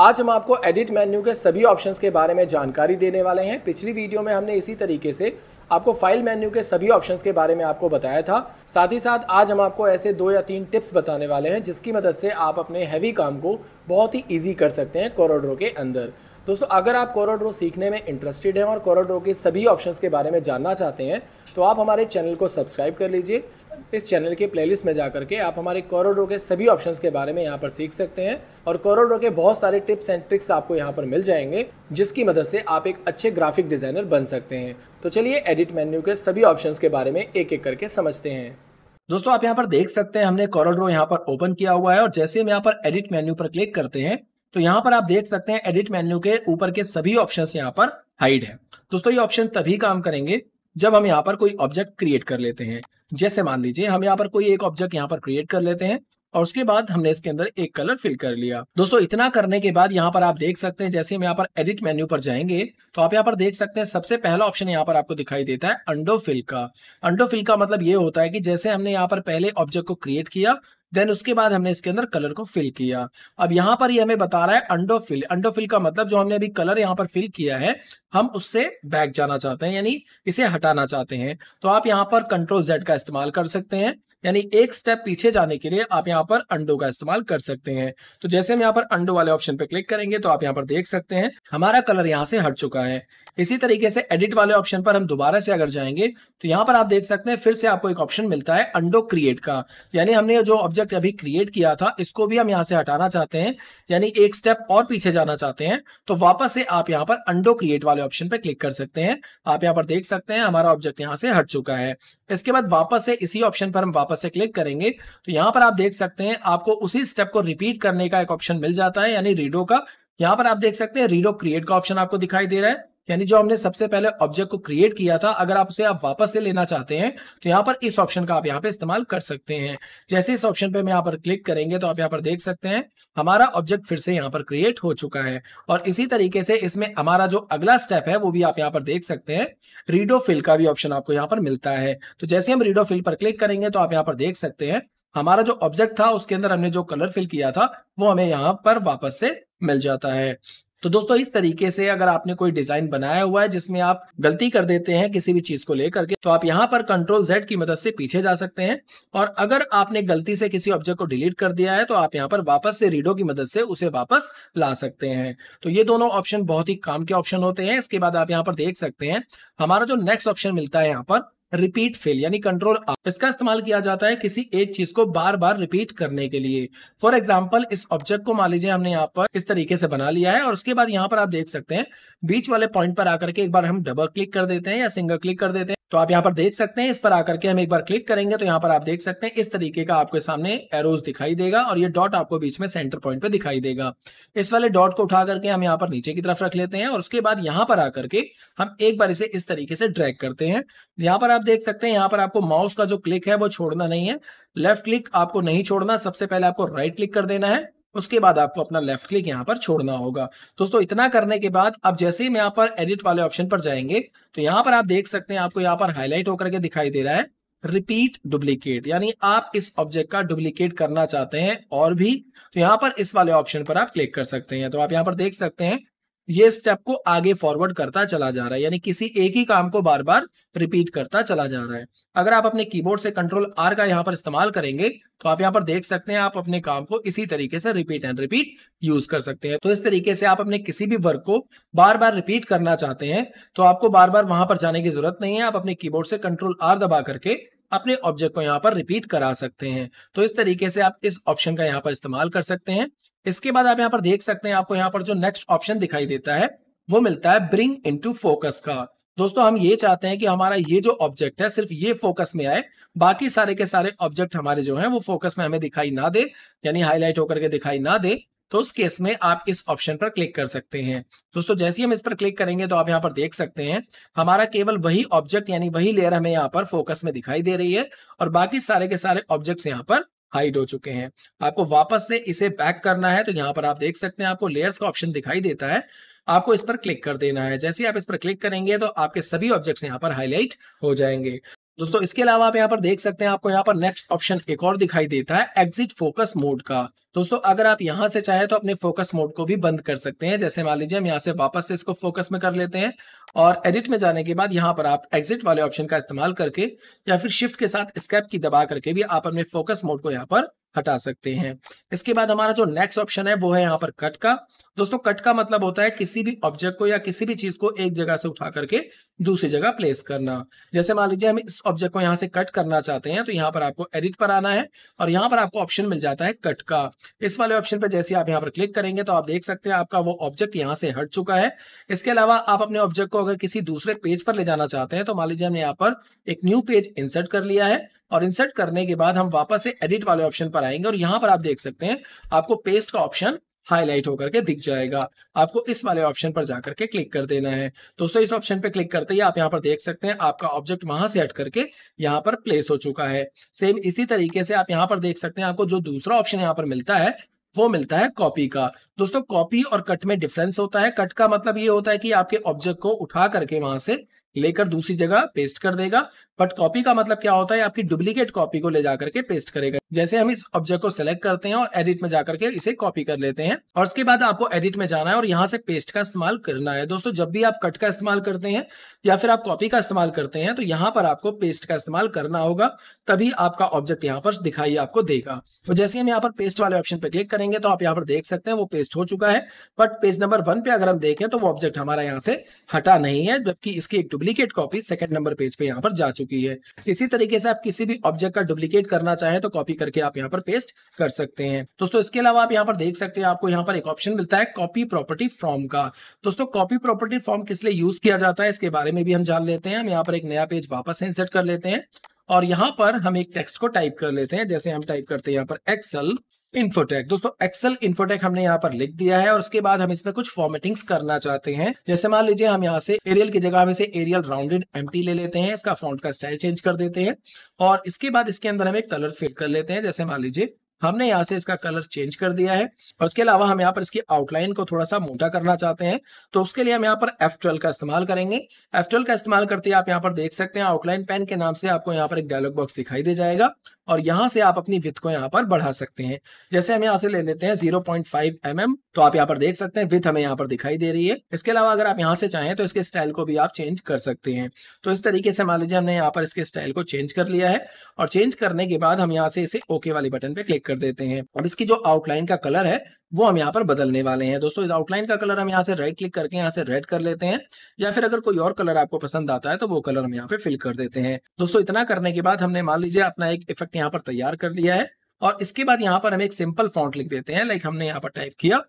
आज हम आपको एडिट मेन्यू के सभी ऑप्शंस के बारे में जानकारी देने वाले हैं। पिछली वीडियो में हमने इसी तरीके से आपको फ़ाइल मेन्यू के सभी ऑप्शंस के बारे में आपको बताया था। साथ ही साथ आज हम आपको ऐसे दो या तीन टिप्स बताने वाले हैं, जिसकी मदद से आप अपने हैवी काम को बहुत ही ईजी कर सकते हैं कोरोड्रो के अंदर। दोस्तों, अगर आप कोरोड्रो सीखने में इंटरेस्टेड हैं और कोरोड्रो के सभी ऑप्शंस के बारे में जानना चाहते हैं तो आप हमारे चैनल को सब्सक्राइब कर लीजिए। इस चैनल के प्लेलिस्ट में जाकर के आप हमारे कोरोडो के सभी ऑप्शंस के बारे में यहाँ पर सीख सकते हैं। और कोरोडो के बहुत सारे टिप्स एंड ट्रिक्स आपको यहाँ पर मिल जाएँगे, जिसकी मदद से आप एक अच्छे ग्राफिक डिज़ाइनर बन सकते हैं। तो चलिए एडिट मेन्यू के सभी ऑप्शंस के बारे में एक एक करके समझते हैं। दोस्तों, आप यहाँ पर देख सकते हैं, हमने कोरोड्रो यहाँ पर ओपन किया हुआ है, और जैसे हम यहाँ पर एडिट मेन्यू पर क्लिक करते हैं तो यहाँ पर आप देख सकते हैं एडिट मेन्यू के ऊपर के सभी ऑप्शन यहाँ पर हाइड है। दोस्तों, ये ऑप्शन तभी काम करेंगे जब हम यहाँ पर कोई ऑब्जेक्ट क्रिएट कर लेते हैं। जैसे मान लीजिए, हम यहाँ पर कोई एक ऑब्जेक्ट यहाँ पर क्रिएट कर लेते हैं और उसके बाद हमने इसके अंदर एक कलर फिल कर लिया। दोस्तों, इतना करने के बाद यहाँ पर आप देख सकते हैं, जैसे हम यहाँ पर एडिट मेन्यू पर जाएँगे तो आप यहाँ पर देख सकते हैं, सबसे पहला ऑप्शन यहाँ पर आपको दिखाई देता है अंडो फिल का। अंडो फिल का मतलब ये होता है कि जैसे हमने यहाँ पर पहले ऑब्जेक्ट को क्रिएट किया देन उसके बाद हमने इसके अंदर कलर को फिल किया। अब यहाँ पर ये हमें बता रहा है अंडो फिल अंडो फिल का मतलब जो हमने अभी कलर यहाँ पर फिल किया है, हम उससे बैक जाना चाहते हैं, यानी इसे हटाना चाहते हैं। तो आप यहाँ पर कंट्रोल जेड का इस्तेमाल कर सकते हैं, यानी एक स्टेप पीछे जाने के लिए आप यहाँ पर अंडो का इस्तेमाल कर सकते हैं। तो जैसे हम यहाँ पर अंडो वाले ऑप्शन पे क्लिक करेंगे तो आप यहाँ पर देख सकते हैं, हमारा कलर यहाँ से हट चुका है। इसी तरीके से एडिट वाले ऑप्शन पर हम दोबारा से अगर जाएँगे तो यहाँ पर आप देख सकते हैं, फिर से आपको एक ऑप्शन मिलता है अंडो क्रिएट का। यानी हमने जो ऑब्जेक्ट अभी क्रिएट किया था, इसको भी हम यहाँ से हटाना चाहते हैं, यानी एक स्टेप और पीछे जाना चाहते हैं तो वापस से आप यहाँ पर अंडो क्रिएट वाले ऑप्शन पर क्लिक कर सकते हैं। आप यहाँ पर देख सकते हैं, हमारा ऑब्जेक्ट यहाँ से हट चुका है। इसके बाद वापस से इसी ऑप्शन पर हम वापस से क्लिक करेंगे तो यहाँ पर आप देख सकते हैं, आपको उसी स्टेप को रिपीट करने का एक ऑप्शन मिल जाता है, यानी रीडो का। यहाँ पर आप देख सकते हैं रीडो क्रिएट का ऑप्शन आपको दिखाई दे रहा है। यानी जो हमने सबसे पहले ऑब्जेक्ट को क्रिएट किया था, अगर आप उसे आप वापस से लेना चाहते हैं तो यहाँ पर इस ऑप्शन का आप यहाँ पे इस्तेमाल कर सकते हैं। जैसे इस ऑप्शन पे हम यहाँ पर क्लिक करेंगे तो आप यहाँ पर देख सकते हैं, हमारा ऑब्जेक्ट फिर से यहाँ पर क्रिएट हो चुका है। और इसी तरीके से इसमें हमारा जो अगला स्टेप है, वो भी आप यहाँ पर देख सकते हैं रीडो फिल का भी ऑप्शन आपको यहाँ पर मिलता है। तो जैसे हम रीडो फिल पर क्लिक करेंगे तो आप यहाँ पर देख सकते हैं, हमारा जो ऑब्जेक्ट था, उसके अंदर हमने जो कलर फिल किया था, वो हमें यहाँ पर वापस से मिल जाता है। तो दोस्तों, इस तरीके से अगर आपने कोई डिज़ाइन बनाया हुआ है जिसमें आप गलती कर देते हैं किसी भी चीज़ को लेकर के तो आप यहाँ पर कंट्रोल जेड की मदद से पीछे जा सकते हैं। और अगर आपने गलती से किसी ऑब्जेक्ट को डिलीट कर दिया है तो आप यहाँ पर वापस से रीडो की मदद से उसे वापस ला सकते हैं। तो ये दोनों ऑप्शन बहुत ही काम के ऑप्शन होते हैं। इसके बाद आप यहाँ पर देख सकते हैं, हमारा जो नेक्स्ट ऑप्शन मिलता है यहाँ पर रिपीट फेल यानी कंट्रोल आर इसका इस्तेमाल किया जाता है किसी एक चीज़ को बार बार रिपीट करने के लिए. फॉर एग्ज़ाम्पल इस ऑब्जेक्ट को मान लीजिए हमने यहाँ पर इस तरीके से बना लिया है और उसके बाद यहाँ पर आप देख सकते हैं, बीच वाले पॉइंट पर आकर के एक बार हम डबल क्लिक कर देते हैं या सिंगल क्लिक कर देते हैं। तो आप यहाँ पर देख सकते हैं, इस पर आकर के हम एक बार क्लिक करेंगे तो यहाँ पर आप देख सकते हैं, इस तरीके का आपके सामने एरोज दिखाई देगा और ये डॉट आपको बीच में सेंटर पॉइंट पे दिखाई देगा। इस वाले डॉट को उठा करके हम यहाँ पर नीचे की तरफ़ रख लेते हैं और उसके बाद यहाँ पर आकर के हम एक बार इसे इस तरीके से ड्रैग करते हैं। यहाँ पर आप देख सकते हैं, यहाँ पर आपको माउस का जो क्लिक है वो छोड़ना नहीं है। लेफ़्ट क्लिक आपको नहीं छोड़ना, सबसे पहले आपको राइट क्लिक कर देना है। उसके बाद आपको अपना लेफ़्ट क्लिक यहाँ पर छोड़ना होगा। दोस्तों, इतना करने के बाद अब जैसे ही मैं यहाँ पर एडिट वाले ऑप्शन पर जाएँगे तो यहाँ पर आप देख सकते हैं, आपको यहाँ पर हाईलाइट होकर के दिखाई दे रहा है रिपीट डुप्लीकेट यानी आप इस ऑब्जेक्ट का डुप्लीकेट करना चाहते हैं और भी तो यहाँ पर इस वाले ऑप्शन पर आप क्लिक कर सकते हैं। तो आप यहाँ पर देख सकते हैं ये स्टेप को आगे फॉरवर्ड करता चला जा रहा है, यानी किसी एक ही काम को बार बार रिपीट करता चला जा रहा है। अगर आप अपने कीबोर्ड से कंट्रोल आर का यहाँ पर इस्तेमाल करेंगे तो आप यहाँ पर देख सकते हैं आप अपने काम को इसी तरीके से रिपीट एंड रिपीट यूज़ कर सकते हैं। तो इस तरीके से आप अपने किसी भी वर्क को बार बार रिपीट करना चाहते हैं तो आपको बार बार वहाँ पर जाने की ज़रूरत नहीं है। आप अपने कीबोर्ड से कंट्रोल आर दबा करके अपने ऑब्जेक्ट को यहाँ पर रिपीट करा सकते हैं। तो इस तरीके से आप इस ऑप्शन का यहाँ पर इस्तेमाल कर सकते हैं। इसके बाद आप यहाँ पर देख सकते हैं, आपको यहाँ पर जो नेक्स्ट ऑप्शन दिखाई देता है, वो मिलता है ब्रिंग इनटू फोकस का। दोस्तों, हम ये चाहते हैं कि हमारा ये जो ऑब्जेक्ट है, सिर्फ़ ये फोकस में आए, बाकी सारे के सारे ऑब्जेक्ट हमारे जो हैं, वो फोकस में हमें दिखाई ना दे, यानी हाईलाइट होकर के दिखाई ना दे तो उस केस में आप इस ऑप्शन पर क्लिक कर सकते हैं। दोस्तों, जैसे ही हम इस पर क्लिक करेंगे तो आप यहाँ पर देख सकते हैं, हमारा केवल वही ऑब्जेक्ट यानी वही लेयर हमें यहाँ पर फोकस में दिखाई दे रही है, और बाकी सारे के सारे ऑब्जेक्ट्स यहाँ पर हाइड हो चुके हैं। आपको वापस से इसे बैक करना है तो यहाँ पर आप देख सकते हैं आपको लेयर्स का ऑप्शन दिखाई देता है। आपको इस पर क्लिक कर देना है। जैसे आप इस पर क्लिक करेंगे तो आपके सभी ऑब्जेक्ट्स यहाँ पर हाईलाइट हो जाएँगे। दोस्तों, इसके अलावा आप यहाँ पर देख सकते हैं, आपको यहाँ पर नेक्स्ट ऑप्शन एक और दिखाई देता है एग्जिट फोकस मोड का। दोस्तों, अगर आप यहाँ से चाहे तो अपने फोकस मोड को भी बंद कर सकते हैं, जैसे मान लीजिए हम यहाँ से वापस से इसको फोकस में कर लेते हैं और एडिट में जाने के बाद यहाँ पर आप एग्जिट वाले ऑप्शन का इस्तेमाल करके या फिर शिफ्ट के साथ स्केप की दबा करके भी आप अपने फोकस मोड को यहाँ पर हटा सकते हैं। इसके बाद हमारा जो नेक्स्ट ऑप्शन है, वो है यहाँ पर कट का। दोस्तों, कट का मतलब होता है किसी भी ऑब्जेक्ट को या किसी भी चीज़ को एक जगह से उठा करके दूसरी जगह प्लेस करना। जैसे मान लीजिए हम इस ऑब्जेक्ट को यहाँ से कट करना चाहते हैं तो यहाँ पर आपको एडिट पर आना है और यहाँ पर आपको ऑप्शन मिल जाता है कट का। इस वाले ऑप्शन पर जैसे आप यहाँ पर क्लिक करेंगे तो आप देख सकते हैं आपका वो ऑब्जेक्ट यहाँ से हट चुका है। इसके अलावा आप अपने ऑब्जेक्ट को अगर किसी दूसरे पेज पर ले जाना चाहते हैं तो मान लीजिए हमने यहाँ पर एक न्यू पेज इंसर्ट कर लिया है और इंसर्ट करने के बाद हम वापस से एडिट वाले ऑप्शन पर आएँगे और यहाँ पर आप देख सकते हैं आपको पेस्ट का ऑप्शन हाईलाइट होकर के दिख जाएगा। आपको इस वाले ऑप्शन पर जाकर के क्लिक कर देना है। दोस्तों, इस ऑप्शन पे क्लिक करते ही आप यहाँ पर देख सकते हैं, आपका ऑब्जेक्ट वहाँ से हट करके यहाँ पर प्लेस हो चुका है। सेम इसी तरीके से आप यहाँ पर देख सकते हैं, आपको जो दूसरा ऑप्शन यहाँ पर मिलता है, वो मिलता है कॉपी का। दोस्तों, कॉपी और कट में डिफरेंस होता है। कट का मतलब ये होता है कि आपके ऑब्जेक्ट को उठा करके वहाँ से लेकर दूसरी जगह पेस्ट कर देगा। बट कॉपी का मतलब क्या होता है? आपकी डुप्लीकेट कॉपी को ले जाकर के पेस्ट करेगा। जैसे हम इस ऑब्जेक्ट को सिलेक्ट करते हैं और एडिट में जाकर के इसे कॉपी कर लेते हैं। और उसके बाद आपको एडिट में जाना है और यहाँ से पेस्ट का इस्तेमाल करना है। दोस्तों, जब भी आप कट का इस्तेमाल करते हैं या फिर आप कॉपी का इस्तेमाल करते हैं तो यहाँ पर आपको पेस्ट का इस्तेमाल करना होगा। तभी आपका ऑब्जेक्ट यहाँ पर दिखाई आपको देगा। तो जैसे हम यहाँ पर पेस्ट वाले ऑप्शन पे क्लिक करेंगे तो आप यहाँ पर देख सकते हैं वो पेस्ट हो चुका है। बट पेज नंबर वन पे अगर हम देखें तो वो ऑब्जेक्ट हमारा यहाँ से हटा नहीं है, जबकि इसकी एक duplicate copy second number page पे यहाँ पर जा चुकी है। इसी तरीके से आप किसी भी ऑब्जेक्ट का डुप्लीकेट करना चाहें तो कॉपी करके आप यहाँ पर पेस्ट कर सकते हैं। दोस्तों, इसके अलावा आप यहाँ पर देख सकते हैं, आपको यहाँ पर एक ऑप्शन मिलता है कॉपी प्रॉपर्टी फॉर्म का। दोस्तों कॉपी प्रॉपर्टी फॉर्म किस लिए यूज़ किया जाता है, इसके बारे में भी हम जान लेते हैं। हम यहाँ पर एक नया पेज वापस इंसर्ट कर लेते हैं और यहाँ पर हम एक टेक्स्ट को टाइप कर लेते हैं। जैसे हम टाइप करते हैं यहाँ पर एक्सल इन्फोटेक दोस्तों एक्सेल इन्फोटेक हमने यहाँ पर लिख दिया है और उसके बाद हम इसमें कुछ फॉर्मेटिंग्स करना चाहते हैं। जैसे मान लीजिए हम यहाँ से एरियल की जगह में से एरियल राउंडेड एम्प्टी ले लेते हैं, इसका फॉन्ट का स्टाइल चेंज कर देते हैं और इसके बाद इसके अंदर हम एक कलर फिल कर लेते हैं। जैसे मान लीजिए हमने यहाँ से इसका कलर चेंज कर दिया है और उसके अलावा हम यहाँ पर इसकी आउटलाइन को थोड़ा सा मोटा करना चाहते हैं तो उसके लिए हम यहाँ पर F12 का इस्तेमाल करेंगे। F12 का इस्तेमाल करते आप यहाँ पर देख सकते हैं आउटलाइन पेन के नाम से आपको यहाँ पर एक डायलॉग बॉक्स दिखाई दे जाएगा। और यहाँ से आप अपनी विथ को यहाँ पर बढ़ा सकते हैं। जैसे हम यहाँ से ले लेते हैं 0.5 पॉइंट mm, तो आप यहाँ पर देख सकते हैं विथ हमें यहाँ पर दिखाई दे रही है। इसके अलावा अगर आप यहाँ से चाहें तो इसके स्टाइल को भी आप चेंज कर सकते हैं। तो इस तरीके से मान लीजिए हमने यहाँ पर इसके स्टाइल को चेंज कर लिया है और चेंज करने के बाद हम यहाँ से इसे ओके वाले बटन पे क्लिक कर देते हैं। अब इसकी जो आउटलाइन का कलर है वो हम यहाँ पर बदलने वाले हैं। दोस्तों, इस आउटलाइन का कलर हम यहाँ से राइट क्लिक करके यहाँ से रेड कर लेते हैं या फिर अगर कोई और कलर आपको पसंद आता है तो वो कलर हम यहाँ पे फिल कर देते हैं। दोस्तों, इतना करने के बाद हमने मान लीजिए अपना एक इफ़ेक्ट यहाँ पर तैयार कर लिया है और इसके बाद यहाँ पर हम एक सिंपल फॉन्ट लिख देते हैं लाइक हमने यहाँ पर टाइप किया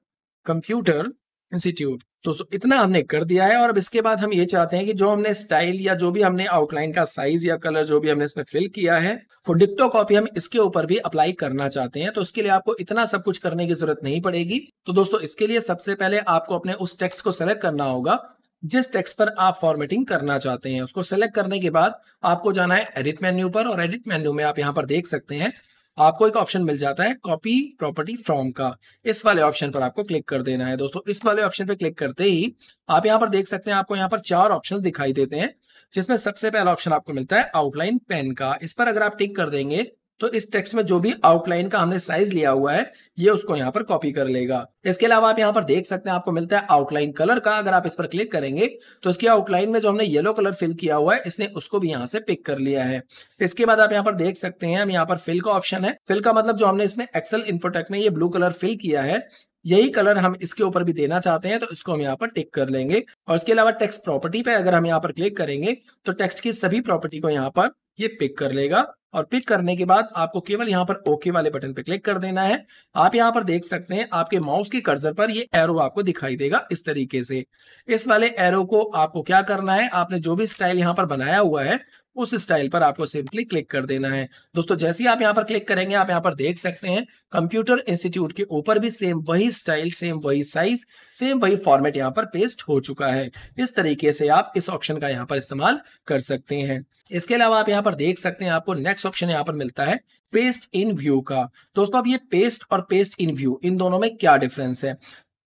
कंप्यूटर इंस्टीट्यूट तो इतना हमने कर दिया है और अब इसके बाद हम ये चाहते हैं कि जो हमने स्टाइल या जो भी हमने आउटलाइन का साइज़ या कलर जो भी हमने इसमें फिल किया है, वो डिक्टो कॉपी हम इसके ऊपर भी अप्लाई करना चाहते हैं। तो उसके लिए आपको इतना सब कुछ करने की ज़रूरत नहीं पड़ेगी। तो दोस्तों, इसके लिए सबसे पहले आपको अपने उस टेक्स्ट को सेलेक्ट करना होगा, जिस टेक्स्ट पर आप फॉर्मेटिंग करना चाहते हैं। उसको सेलेक्ट करने के बाद आपको जाना है एडिट मेन्यू पर और एडिट मेन्यू में आप यहाँ पर देख सकते हैं आपको एक ऑप्शन मिल जाता है कॉपी प्रॉपर्टी फ्रॉम का। इस वाले ऑप्शन पर आपको क्लिक कर देना है दोस्तों। इस वाले ऑप्शन पर क्लिक करते ही आप यहाँ पर देख सकते हैं, आपको यहाँ पर चार ऑप्शन दिखाई देते हैं, जिसमें सबसे पहला ऑप्शन आपको मिलता है आउटलाइन पेन का। इस पर अगर आप टिक कर देंगे तो इस टेक्स्ट में जो भी आउटलाइन का हमने साइज़ लिया हुआ है, ये उसको यहाँ पर कॉपी कर लेगा। इसके अलावा आप यहाँ पर देख सकते हैं, आपको मिलता है आउटलाइन कलर का, अगर आप इस पर क्लिक करेंगे तो इसकी आउटलाइन में जो हमने येलो कलर फिल किया हुआ है, इसने उसको भी यहाँ से पिक कर लिया है। इसके बाद आप यहाँ पर देख सकते हैं, हम यहाँ पर फिल का ऑप्शन है। फिल का मतलब जो हमने इसमें एक्सेल इन्फोटेक में ये ब्लू कलर फिल किया है, यही कलर हम इसके ऊपर भी देना चाहते हैं तो इसको हम यहाँ पर टिक कर लेंगे। और इसके अलावा टेक्स्ट प्रॉपर्टी पे अगर हम यहाँ पर क्लिक करेंगे तो टेक्स्ट की सभी प्रॉपर्टी को यहाँ पर ये पिक कर लेगा। और पिक करने के बाद आपको केवल यहाँ पर ओके वाले बटन पे क्लिक कर देना है। आप यहाँ पर देख सकते हैं, आपके माउस के कर्जर पर ये एरो आपको दिखाई देगा इस तरीके से। इस वाले एरो को आपको क्या करना है, आपने जो भी स्टाइल यहाँ पर बनाया हुआ है उस स्टाइल पर आपको सिंपली क्लिक कर देना है। दोस्तों, जैसे ही आप यहाँ पर क्लिक करेंगे, आप यहाँ पर देख सकते हैं, कंप्यूटर इंस्टीट्यूट के ऊपर भी सेम वही स्टाइल, सेम वही साइज़, सेम वही फॉर्मेट यहाँ पर पेस्ट हो चुका है। इस तरीके से आप इस ऑप्शन का यहाँ पर इस्तेमाल कर सकते हैं। इसके अलावा आप यहाँ पर देख सकते हैं, आपको नेक्स्ट ऑप्शन यहाँ पर मिलता है, पेस्ट इन व्यू का। दोस्तों, अब ये पेस्ट और पेस्ट इन व्यू, इन दोनों में क्या डिफरेंस है?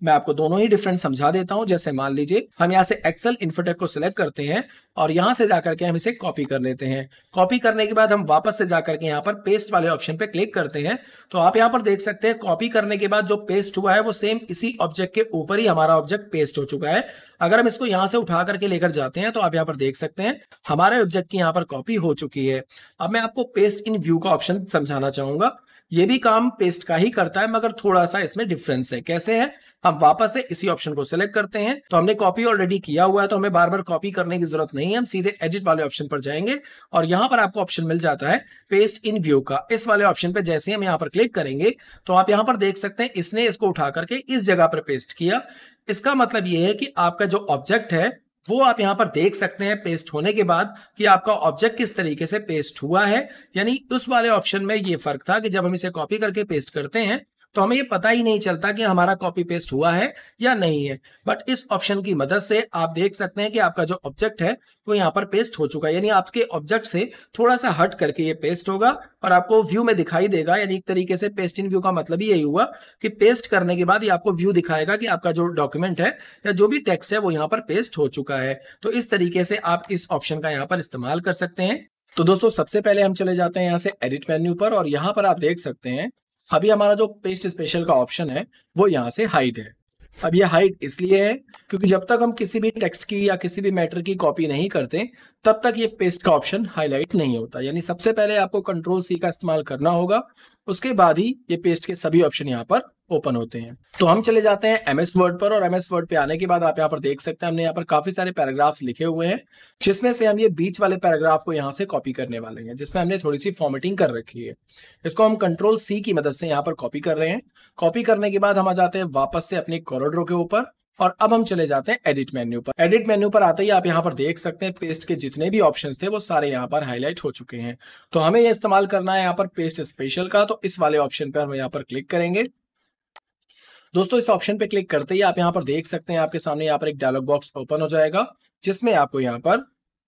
मैं आपको दोनों ही डिफरेंट समझा देता हूँ। जैसे मान लीजिए, हम यहाँ से एक्सेल इन्फोटेक को सिलेक्ट करते हैं और यहाँ से जाकर के हम इसे कॉपी कर लेते हैं। कॉपी करने के बाद हम वापस से जाकर के यहाँ पर पेस्ट वाले ऑप्शन पे क्लिक करते हैं। तो आप यहाँ पर देख सकते हैं कॉपी करने के बाद जो पेस्ट हुआ है, वो सेम इसी ऑब्जेक्ट के ऊपर ही हमारा ऑब्जेक्ट पेस्ट हो चुका है। अगर हम इसको यहाँ से उठा करके लेकर जाते हैं तो आप यहाँ पर देख सकते हैं, हमारे ऑब्जेक्ट की यहाँ पर कॉपी हो चुकी है। अब मैं आपको पेस्ट इन व्यू का ऑप्शन समझाना चाहूँगा। ये भी काम पेस्ट का ही करता है, मगर थोड़ा सा इसमें डिफरेंस है। कैसे है? हम वापस से इसी ऑप्शन को सिलेक्ट करते हैं। तो हमने कॉपी ऑलरेडी किया हुआ है तो हमें बार बार कॉपी करने की ज़रूरत नहीं है। हम सीधे एडिट वाले ऑप्शन पर जाएँगे और यहाँ पर आपको ऑप्शन मिल जाता है पेस्ट इन व्यू का। इस वाले ऑप्शन पर जैसे हम यहाँ पर क्लिक करेंगे तो आप यहाँ पर देख सकते हैं इसने इसको उठा करके इस जगह पर पेस्ट किया। इसका मतलब ये है कि आपका जो ऑब्जेक्ट है वो आप यहाँ पर देख सकते हैं पेस्ट होने के बाद कि आपका ऑब्जेक्ट किस तरीके से पेस्ट हुआ है। यानी उस वाले ऑप्शन में ये फ़र्क था कि जब हम इसे कॉपी करके पेस्ट करते हैं तो हमें ये पता ही नहीं चलता कि हमारा कॉपी पेस्ट हुआ है या नहीं है। बट इस ऑप्शन की मदद से आप देख सकते हैं कि आपका जो ऑब्जेक्ट है, वो यहाँ पर पेस्ट हो चुका है। यानी आपके ऑब्जेक्ट से थोड़ा सा हट करके ये पेस्ट होगा और आपको व्यू में दिखाई देगा। यानी एक तरीके से पेस्ट इन व्यू का मतलब ही यही हुआ कि पेस्ट करने के बाद ये आपको व्यू दिखाएगा कि आपका जो डॉक्यूमेंट है या जो भी टेक्स्ट है, वो यहाँ पर पेस्ट हो चुका है। तो इस तरीके से आप इस ऑप्शन का यहाँ पर इस्तेमाल कर सकते हैं। तो दोस्तों, सबसे पहले हम चले जाते हैं यहाँ से एडिट मेन्यू पर और यहाँ पर आप देख सकते हैं अभी हमारा जो पेस्ट स्पेशल का ऑप्शन है, वो यहाँ से हाइड है। अब ये हाइड इसलिए है, क्योंकि जब तक हम किसी भी टेक्स्ट की या किसी भी मैटर की कॉपी नहीं करते, तब तक ये पेस्ट का ऑप्शन हाईलाइट नहीं होता। यानी सबसे पहले आपको कंट्रोल सी का इस्तेमाल करना होगा, उसके बाद ही ये पेस्ट के सभी ऑप्शन यहाँ पर ओपन होते हैं। तो हम चले जाते हैं एमएस वर्ड पर और एमएस वर्ड पे आने के बाद आप यहाँ पर देख सकते हैं, हमने यहाँ पर काफ़ी सारे पैराग्राफ्स लिखे हुए हैं, जिसमें से हम ये बीच वाले पैराग्राफ को यहाँ से कॉपी करने वाले हैं, जिसमें हमने थोड़ी सी फॉर्मेटिंग कर रखी है। इसको हम कंट्रोल सी की मदद से यहाँ पर कॉपी कर रहे हैं। कॉपी करने के बाद हम आ जाते हैं वापस से अपने कॉरिडोर के ऊपर और अब हम चले जाते हैं एडिट मेन्यू पर। एडिट मेन्यू पर आते ही आप यहाँ पर देख सकते हैं पेस्ट के जितने भी ऑप्शंस थे वो सारे यहाँ पर हाईलाइट हो चुके हैं। तो हमें ये इस्तेमाल करना है यहाँ पर पेस्ट स्पेशल का तो इस वाले ऑप्शन पर हम यहाँ पर क्लिक करेंगे। दोस्तों, इस ऑप्शन पे क्लिक करते ही आप यहाँ पर देख सकते हैं, आपके सामने यहाँ पर एक डायलॉग बॉक्स ओपन हो जाएगा, जिसमें आपको यहाँ पर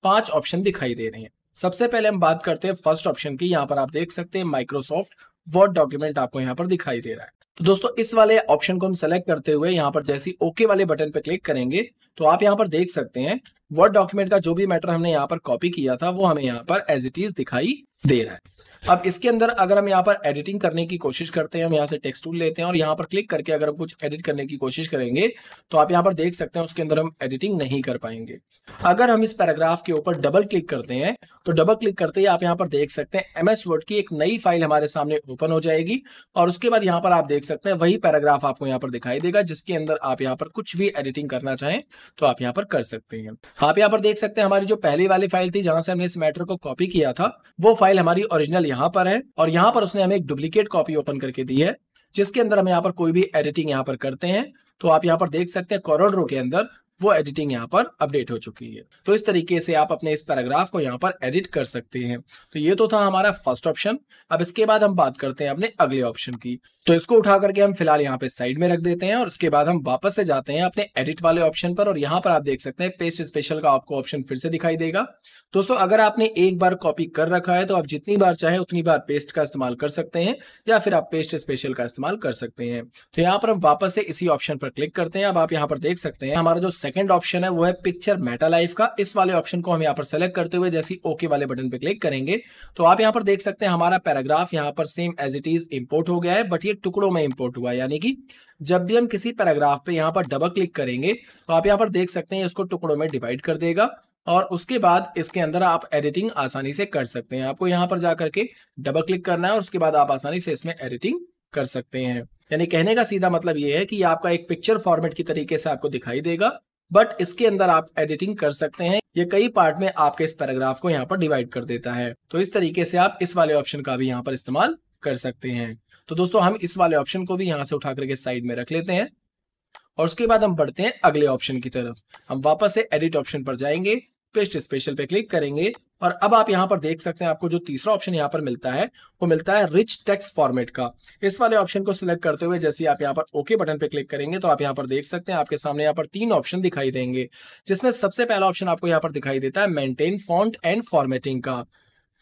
पाँच ऑप्शन दिखाई दे रहे हैं। सबसे पहले हम बात करते हैं फ़र्स्ट ऑप्शन की, यहाँ पर आप देख सकते हैं माइक्रोसॉफ्ट वर्ड डॉक्यूमेंट आपको यहाँ पर दिखाई दे रहा है। तो दोस्तों, इस वाले ऑप्शन को हम सेलेक्ट करते हुए यहाँ पर जैसे ओके वाले बटन पर क्लिक करेंगे तो आप यहाँ पर देख सकते हैं वर्ड डॉक्यूमेंट का जो भी मैटर हमने यहाँ पर कॉपी किया था, वो हमें यहाँ पर एज इट इज़ दिखाई दे रहा है। अब इसके अंदर अगर हम यहाँ पर एडिटिंग करने की कोशिश करते हैं, हम यहाँ से टेक्स्ट टूल लेते हैं और यहाँ पर क्लिक करके अगर हम कुछ एडिट करने की कोशिश करेंगे तो आप यहाँ पर देख सकते हैं उसके अंदर हम एडिटिंग नहीं कर पाएँगे। अगर हम इस पैराग्राफ के ऊपर डबल क्लिक करते हैं तो डबल क्लिक करते ही आप यहाँ पर देख सकते हैं एमएस वर्ड की एक नई फ़ाइल हमारे सामने ओपन हो जाएगी और उसके बाद यहाँ पर आप देख सकते हैं वही पैराग्राफ आपको यहाँ पर दिखाई देगा जिसके अंदर आप यहाँ पर कुछ भी एडिटिंग करना चाहें तो आप यहाँ पर कर सकते हैं आप यहाँ पर देख सकते हैं हमारी जो पहली वाली फ़ाइल थी जहाँ से हमने इस मैटर को कॉपी किया था वो फ़ाइल हमारी ओरिजिनल यहाँ पर है और यहाँ पर उसने हमें एक डुप्लीकेट कॉपी ओपन करके दी है जिसके अंदर हम यहाँ पर कोई भी एडिटिंग यहाँ पर करते हैं तो आप यहाँ पर देख सकते हैं करोड़ रो के अंदर वो एडिटिंग यहाँ पर अपडेट हो चुकी है। तो इस तरीके से आप अपने इस पैराग्राफ को यहाँ पर एडिट कर सकते हैं। तो ये तो था हमारा फ़र्स्ट ऑप्शन अब इसके बाद हम बात करते हैं अपने अगले ऑप्शन की। तो इसको उठा करके हम फ़िलहाल यहाँ पे साइड में रख देते हैं और उसके बाद हम वापस से जाते हैं अपने एडिट वाले ऑप्शन पर और यहाँ पर आप देख सकते हैं पेस्ट स्पेशल का आपको ऑप्शन फिर से दिखाई देगा। दोस्तों, अगर आपने एक बार कॉपी कर रखा है तो आप जितनी बार चाहे उतनी बार पेस्ट का इस्तेमाल कर सकते हैं या फिर आप पेस्ट स्पेशल का इस्तेमाल कर सकते हैं। तो यहाँ पर हम वापस से इसी ऑप्शन पर क्लिक करते हैं। अब आप यहाँ पर देख सकते हैं हमारा जो सेकंड ऑप्शन है वो है पिक्चर मेटा लाइफ का। इस वाले ऑप्शन को हम यहाँ पर सेलेक्ट करते हुए जैसे ओके वाले बटन पर क्लिक करेंगे तो आप यहाँ पर देख सकते हैं हमारा पैराग्राफ यहाँ पर same as it is import हो गया है बट ये टुकड़ों में इम्पोर्ट हुआ यानी कि जब भी हम किसी पैराग्राफ पे यहाँ पर डबल क्लिक करेंगे तो आप यहाँ पर देख सकते हैं इसको टुकड़ों में डिवाइड कर देगा और उसके बाद इसके अंदर आप एडिटिंग आसानी से कर सकते हैं। आपको यहाँ पर जाकर के डबल क्लिक करना है और उसके बाद आप आसानी से इसमें एडिटिंग कर सकते हैं। यानी कहने का सीधा मतलब ये है कि आपका एक पिक्चर फॉर्मेट की तरीके से आपको दिखाई देगा बट इसके अंदर आप एडिटिंग कर सकते हैं। ये कई पार्ट में आपके इस पैराग्राफ को यहाँ पर डिवाइड कर देता है। तो इस तरीके से आप इस वाले ऑप्शन का भी यहाँ पर इस्तेमाल कर सकते हैं। तो दोस्तों, हम इस वाले ऑप्शन को भी यहाँ से उठा करके साइड में रख लेते हैं और उसके बाद हम बढ़ते हैं अगले ऑप्शन की तरफ़। हम वापस से एडिट ऑप्शन पर जाएँगे पेस्ट स्पेशल पे क्लिक करेंगे और अब आप यहाँ पर देख सकते हैं आपको जो तीसरा ऑप्शन यहाँ पर मिलता है, वो मिलता है रिच टेक्स्ट फॉर्मेट का। इस वाले ऑप्शन को सिलेक्ट करते हुए जैसे आप यहाँ पर ओके बटन पे क्लिक करेंगे तो आप यहाँ पर देख सकते हैं आपके सामने यहाँ पर तीन ऑप्शन दिखाई देंगे, जिसमें सबसे पहला ऑप्शन आपको यहाँ पर दिखाई देता है मेंटेन फॉन्ट एंड फॉर्मेटिंग का।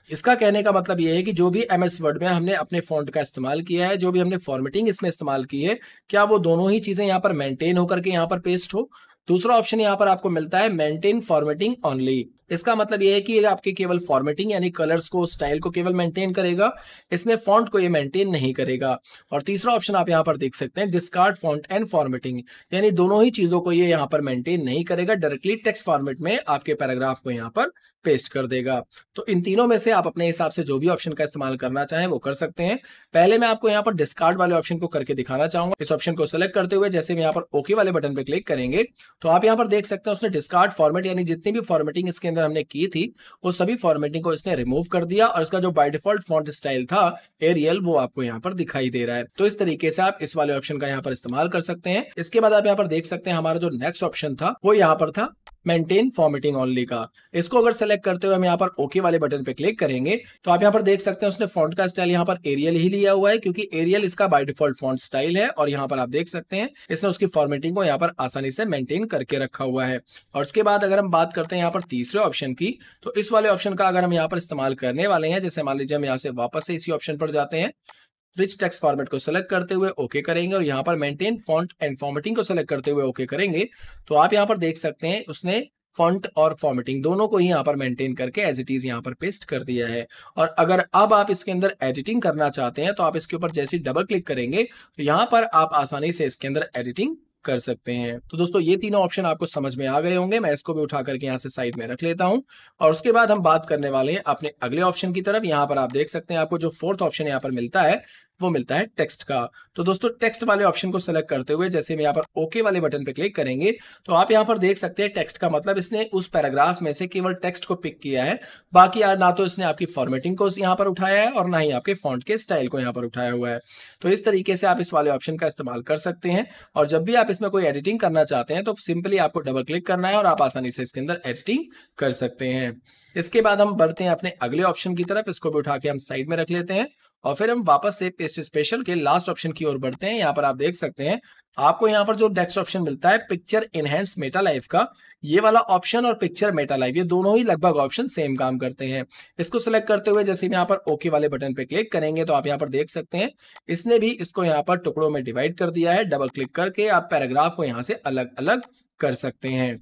इसका कहने का मतलब यह है कि जो भी एम एस वर्ड में हमने अपने फॉन्ट का इस्तेमाल किया है, जो भी हमने फॉर्मेटिंग इसमें इस्तेमाल की है, क्या वो दोनों ही चीज़ें यहाँ पर मेंटेन होकर के यहाँ पर पेस्ट हो? दूसरा ऑप्शन यहाँ पर आपको मिलता है मेंटेन फॉर्मेटिंग ओनली इसका मतलब यह है कि आपके केवल फॉर्मेटिंग यानी कलर्स को स्टाइल को केवल मेंटेन करेगा, इसमें फॉन्ट को ये मेंटेन नहीं करेगा। और तीसरा ऑप्शन आप यहाँ पर देख सकते हैं डिस्कार्ड फॉन्ट एंड फॉर्मेटिंग यानी दोनों ही चीज़ों को ये यहाँ पर मेंटेन नहीं करेगा डायरेक्टली टेक्स्ट फॉर्मेट में आपके पैराग्राफ को यहाँ पर पेस्ट कर देगा। तो इन तीनों में से आप अपने हिसाब से जो भी ऑप्शन का इस्तेमाल करना चाहें वो कर सकते हैं। पहले मैं आपको यहाँ पर डिस्कार्ड वाले ऑप्शन को करके दिखाना चाहूँगा। इस ऑप्शन को सिलेक्ट करते हुए जैसे यहाँ पर ओके वाले बटन पर क्लिक करेंगे तो आप यहाँ पर देख सकते हैं उसने डिस्कार्ड फॉर्मेट यानी जितनी भी फॉर्मेटिंग इसके अंदर हमने की थी, वो सभी फॉर्मेटिंग को इसने रिमूव कर दिया और इसका जो बाय डिफ़ॉल्ट फॉन्ट स्टाइल था एरियल वो आपको यहाँ पर दिखाई दे रहा है। तो इस तरीके से आप इस वाले ऑप्शन का यहाँ पर इस्तेमाल कर सकते हैं। इसके बाद आप यहाँ पर देख सकते हैं हमारा जो नेक्स्ट ऑप्शन था, वो यहाँ पर था। मेंटेन फॉर्मेटिंग ओनली का। इसको अगर सेलेक्ट करते हुए हम यहाँ पर ओके वाले बटन पे क्लिक करेंगे तो आप यहाँ पर देख सकते हैं उसने फॉन्ट का स्टाइल यहाँ पर एरियल ही लिया हुआ है, क्योंकि एरियल इसका बाय डिफ़ॉल्ट फॉन्ट स्टाइल है, और यहाँ पर आप देख सकते हैं इसने उसकी फॉर्मेटिंग को यहाँ पर आसानी से मेंटेन करके रखा हुआ है। और उसके बाद अगर हम बात करते हैं यहाँ पर तीसरे ऑप्शन की तो इस वाले ऑप्शन का अगर हम यहाँ पर इस्तेमाल करने वाले हैं, जैसे मान लीजिए हम यहाँ से वापस से इसी ऑप्शन पर जाते हैं रिच टेक्स्ट फॉर्मेट को सेलेक्ट करते हुए ओके okay करेंगे और यहाँ पर मेंटेन फॉन्ट एंड फॉर्मेटिंग को सेलेक्ट करते हुए ओके okay करेंगे। तो आप यहाँ पर देख सकते हैं उसने फॉन्ट और फॉर्मेटिंग दोनों को ही यहाँ पर मेंटेन करके एज इट इज़ यहाँ पर पेस्ट कर दिया है। और अगर अब आप इसके अंदर एडिटिंग करना चाहते हैं तो आप इसके ऊपर जैसे डबल क्लिक करेंगे तो यहाँ पर आप आसानी से इसके अंदर एडिटिंग कर सकते हैं। तो दोस्तों, ये तीनों ऑप्शन आपको समझ में आ गए होंगे। मैं इसको भी उठा करके यहाँ से साइड में रख लेता हूँ। और उसके बाद हम बात करने वाले हैं अपने अगले ऑप्शन की तरफ़। यहाँ पर आप देख सकते हैं आपको जो फोर्थ ऑप्शन यहाँ पर मिलता है वो मिलता है टेक्स्ट का। तो दोस्तों टेक्स्ट वाले ऑप्शन को सेलेक्ट करते हुए जैसे हम यहाँ पर ओके वाले बटन पे क्लिक करेंगे तो आप यहाँ पर देख सकते हैं टेक्स्ट का मतलब इसने उस पैराग्राफ में से केवल टेक्स्ट को पिक किया है। बाकी ना तो इसने आपकी फॉर्मेटिंग को यहाँ पर उठाया है और ना ही आपके फॉन्ट के स्टाइल को यहाँ पर उठाया हुआ है। तो इस तरीके से आप इस वाले ऑप्शन का इस्तेमाल कर सकते हैं और जब भी आप इसमें कोई एडिटिंग करना चाहते हैं तो सिंपली आपको डबल क्लिक करना है और आप आसानी से इसके अंदर एडिटिंग कर सकते हैं। इसके बाद हम बढ़ते हैं अपने अगले ऑप्शन की तरफ़। इसको भी उठा के हम साइड में रख लेते हैं और फिर हम वापस से पेस्ट स्पेशल के लास्ट ऑप्शन की ओर बढ़ते हैं। यहाँ पर आप देख सकते हैं, आपको यहाँ पर जो नेक्स्ट ऑप्शन मिलता है पिक्चर इनहेंस मेटा लाइफ का, ये वाला ऑप्शन और पिक्चर मेटा लाइफ ये दोनों ही लगभग ऑप्शन सेम काम करते हैं। इसको सिलेक्ट करते हुए जैसे यहाँ पर ओके वाले बटन पे क्लिक करेंगे तो आप यहाँ पर देख सकते हैं, इसने भी इसको यहाँ पर टुकड़ों में डिवाइड कर दिया है डबल क्लिक करके आप पैराग्राफ को यहाँ से अलग अलग कर सकते हैं।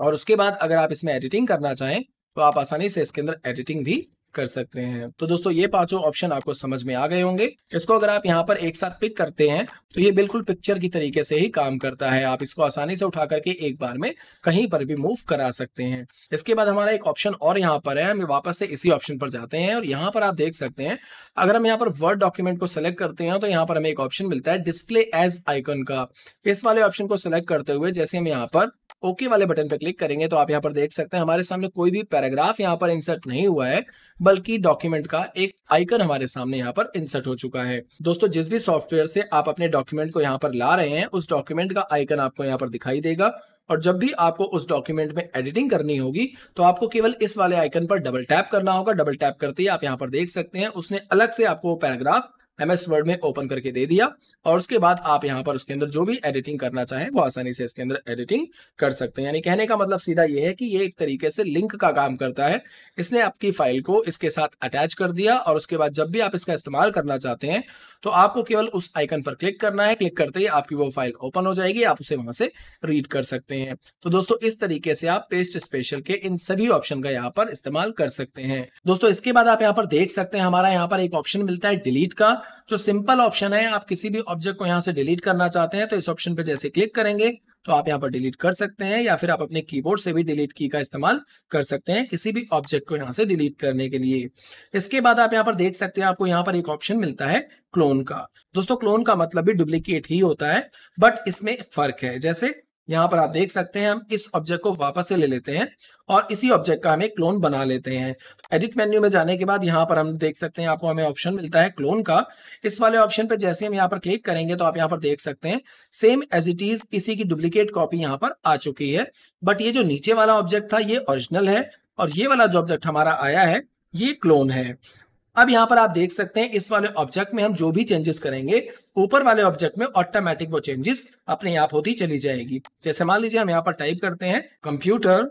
और उसके बाद अगर आप इसमें एडिटिंग करना चाहें तो आप आसानी से इसके अंदर एडिटिंग भी कर सकते हैं। तो दोस्तों, ये पाँचों ऑप्शन आपको समझ में आ गए होंगे। इसको अगर आप यहाँ पर एक साथ पिक करते हैं तो ये बिल्कुल पिक्चर की तरीके से ही काम करता है। आप इसको आसानी से उठा करके एक बार में कहीं पर भी मूव करा सकते हैं। इसके बाद हमारा एक ऑप्शन और यहाँ पर है। हम वापस से इसी ऑप्शन पर जाते हैं और यहाँ पर आप देख सकते हैं, अगर हम यहाँ पर वर्ड डॉक्यूमेंट को सिलेक्ट करते हैं तो यहाँ पर हमें एक ऑप्शन मिलता है डिस्प्ले एज आइकन का। इस वाले ऑप्शन को सिलेक्ट करते हुए, जैसे हम यहाँ पर ओके वाले बटन पर क्लिक करेंगे तो आप यहाँ पर देख सकते हैं, हमारे सामने कोई भी पैराग्राफ यहाँ पर इंसर्ट नहीं हुआ है, बल्कि डॉक्यूमेंट का एक आइकन हमारे सामने यहाँ पर इंसर्ट हो चुका है। दोस्तों, जिस भी सॉफ्टवेयर से आप अपने डॉक्यूमेंट को यहाँ पर ला रहे हैं, उस डॉक्यूमेंट का आइकन आपको यहाँ पर दिखाई देगा और जब भी आपको उस डॉक्यूमेंट में एडिटिंग करनी होगी तो आपको केवल इस वाले आइकन पर डबल टैप करना होगा। डबल टैप करते ही आप यहाँ पर देख सकते हैं, उसने अलग से आपको पैराग्राफ एमएस वर्ड में ओपन करके दे दिया और उसके बाद आप यहाँ पर उसके अंदर जो भी एडिटिंग करना चाहें, वो आसानी से इसके अंदर एडिटिंग कर सकते हैं। यानी कहने का मतलब सीधा ये है कि ये एक तरीके से लिंक का काम करता है। इसने आपकी फ़ाइल को इसके साथ अटैच कर दिया और उसके बाद जब भी आप इसका इस्तेमाल करना चाहते हैं तो आपको केवल उस आइकन पर क्लिक करना है। क्लिक करते ही आपकी वो फ़ाइल ओपन हो जाएगी। आप उसे वहाँ से रीड कर सकते हैं। तो दोस्तों, इस तरीके से आप पेस्ट स्पेशल के इन सभी ऑप्शन का यहाँ पर इस्तेमाल कर सकते हैं। दोस्तों, इसके बाद आप यहाँ पर देख सकते हैं, हमारा यहाँ पर एक ऑप्शन मिलता है डिलीट का। जो सिंपल ऑप्शन है, आप किसी भी ऑब्जेक्ट को यहाँ से डिलीट करना चाहते हैं तो इस ऑप्शन पे जैसे क्लिक करेंगे तो आप यहाँ पर डिलीट कर सकते हैं या फिर आप अपने कीबोर्ड से भी डिलीट की का इस्तेमाल कर सकते हैं किसी भी ऑब्जेक्ट को यहाँ से डिलीट करने के लिए। इसके बाद आप यहाँ पर देख सकते हैं, आपको यहाँ पर एक ऑप्शन मिलता है क्लोन का। दोस्तों क्लोन का मतलब भी डुप्लीकेट ही होता है बट इसमें फ़र्क है। जैसे यहाँ पर आप देख सकते हैं, हम इस ऑब्जेक्ट को वापस से ले लेते हैं और इसी ऑब्जेक्ट का हम क्लोन बना लेते हैं। एडिट मेन्यू में जाने के बाद यहाँ पर हम देख सकते हैं, आपको हमें ऑप्शन मिलता है क्लोन का। इस वाले ऑप्शन पर जैसे हम यहाँ पर क्लिक करेंगे तो आप यहाँ पर देख सकते हैं सेम एज इट इज़ इसी की डुप्लीकेट कॉपी यहाँ पर आ चुकी है। बट ये जो नीचे वाला ऑब्जेक्ट था, ये ओरिजिनल है और ये वाला जो ऑब्जेक्ट हमारा आया है, ये क्लोन है। अब यहाँ पर आप देख सकते हैं, इस वाले ऑब्जेक्ट में हम जो भी चेंजेस करेंगे, ऊपर वाले ऑब्जेक्ट में ऑटोमेटिक वो चेंजेस अपने आप होती चली जाएगी। जैसे मान लीजिए हम यहाँ पर टाइप करते हैं कंप्यूटर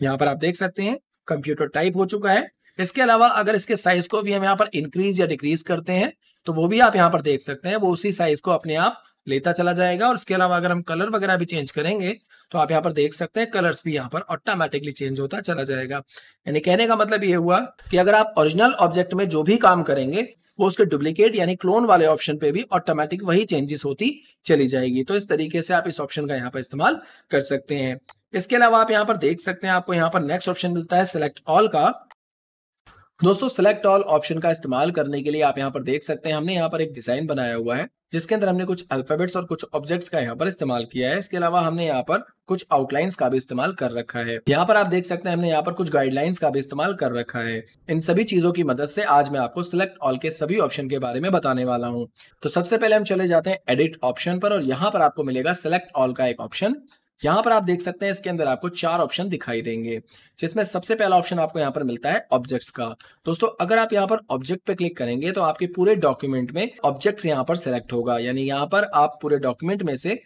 यहाँ पर आप देख सकते हैं कंप्यूटर टाइप हो चुका है। इसके अलावा अगर इसके साइज़ को भी हम यहाँ पर इंक्रीज या डिक्रीज करते हैं तो वो भी आप यहाँ पर देख सकते हैं, वो उसी साइज़ को अपने आप लेता चला जाएगा। और इसके अलावा अगर हम कलर वगैरह भी चेंज करेंगे तो आप यहाँ पर देख सकते हैं कलर्स भी यहाँ पर ऑटोमेटिकली चेंज होता चला जाएगा। यानी कहने का मतलब ये हुआ कि अगर आप ओरिजिनल ऑब्जेक्ट में जो भी काम करेंगे, वो उसके डुप्लीकेट यानी क्लोन वाले ऑप्शन पे भी ऑटोमेटिक वही चेंजेस होती चली जाएगी। तो इस तरीके से आप इस ऑप्शन का यहाँ पर इस्तेमाल कर सकते हैं। इसके अलावा आप यहाँ पर देख सकते हैं, आपको यहाँ पर नेक्स्ट ऑप्शन मिलता है सिलेक्ट ऑल का। दोस्तों सेलेक्ट ऑल ऑप्शन का इस्तेमाल करने के लिए आप यहाँ पर देख सकते हैं, हमने यहाँ पर एक डिज़ाइन बनाया हुआ है, जिसके अंदर हमने कुछ अल्फाबेट्स और कुछ ऑब्जेक्ट्स का यहाँ पर इस्तेमाल किया है। इसके अलावा हमने यहाँ पर कुछ आउटलाइंस का भी इस्तेमाल कर रखा है। यहाँ पर आप देख सकते हैं, हमने यहाँ पर कुछ गाइडलाइंस का भी इस्तेमाल कर रखा है। इन सभी चीज़ों की मदद से आज मैं आपको सिलेक्ट ऑल के सभी ऑप्शन के बारे में बताने वाला हूँ। तो सबसे पहले हम चले जाते हैं एडिट ऑप्शन पर और यहाँ पर आपको मिलेगा सिलेक्ट ऑल का एक ऑप्शन यहाँ पर आप देख सकते हैं, इसके अंदर आपको चार ऑप्शन दिखाई देंगे, जिसमें सबसे पहला ऑप्शन आपको यहाँ पर मिलता है ऑब्जेक्ट्स का। दोस्तों, अगर आप यहाँ पर ऑब्जेक्ट पे क्लिक करेंगे तो आपके पूरे डॉक्यूमेंट में ऑब्जेक्ट्स यहाँ पर सिलेक्ट होगा, यानी यहाँ पर आप पूरे डॉक्यूमेंट में से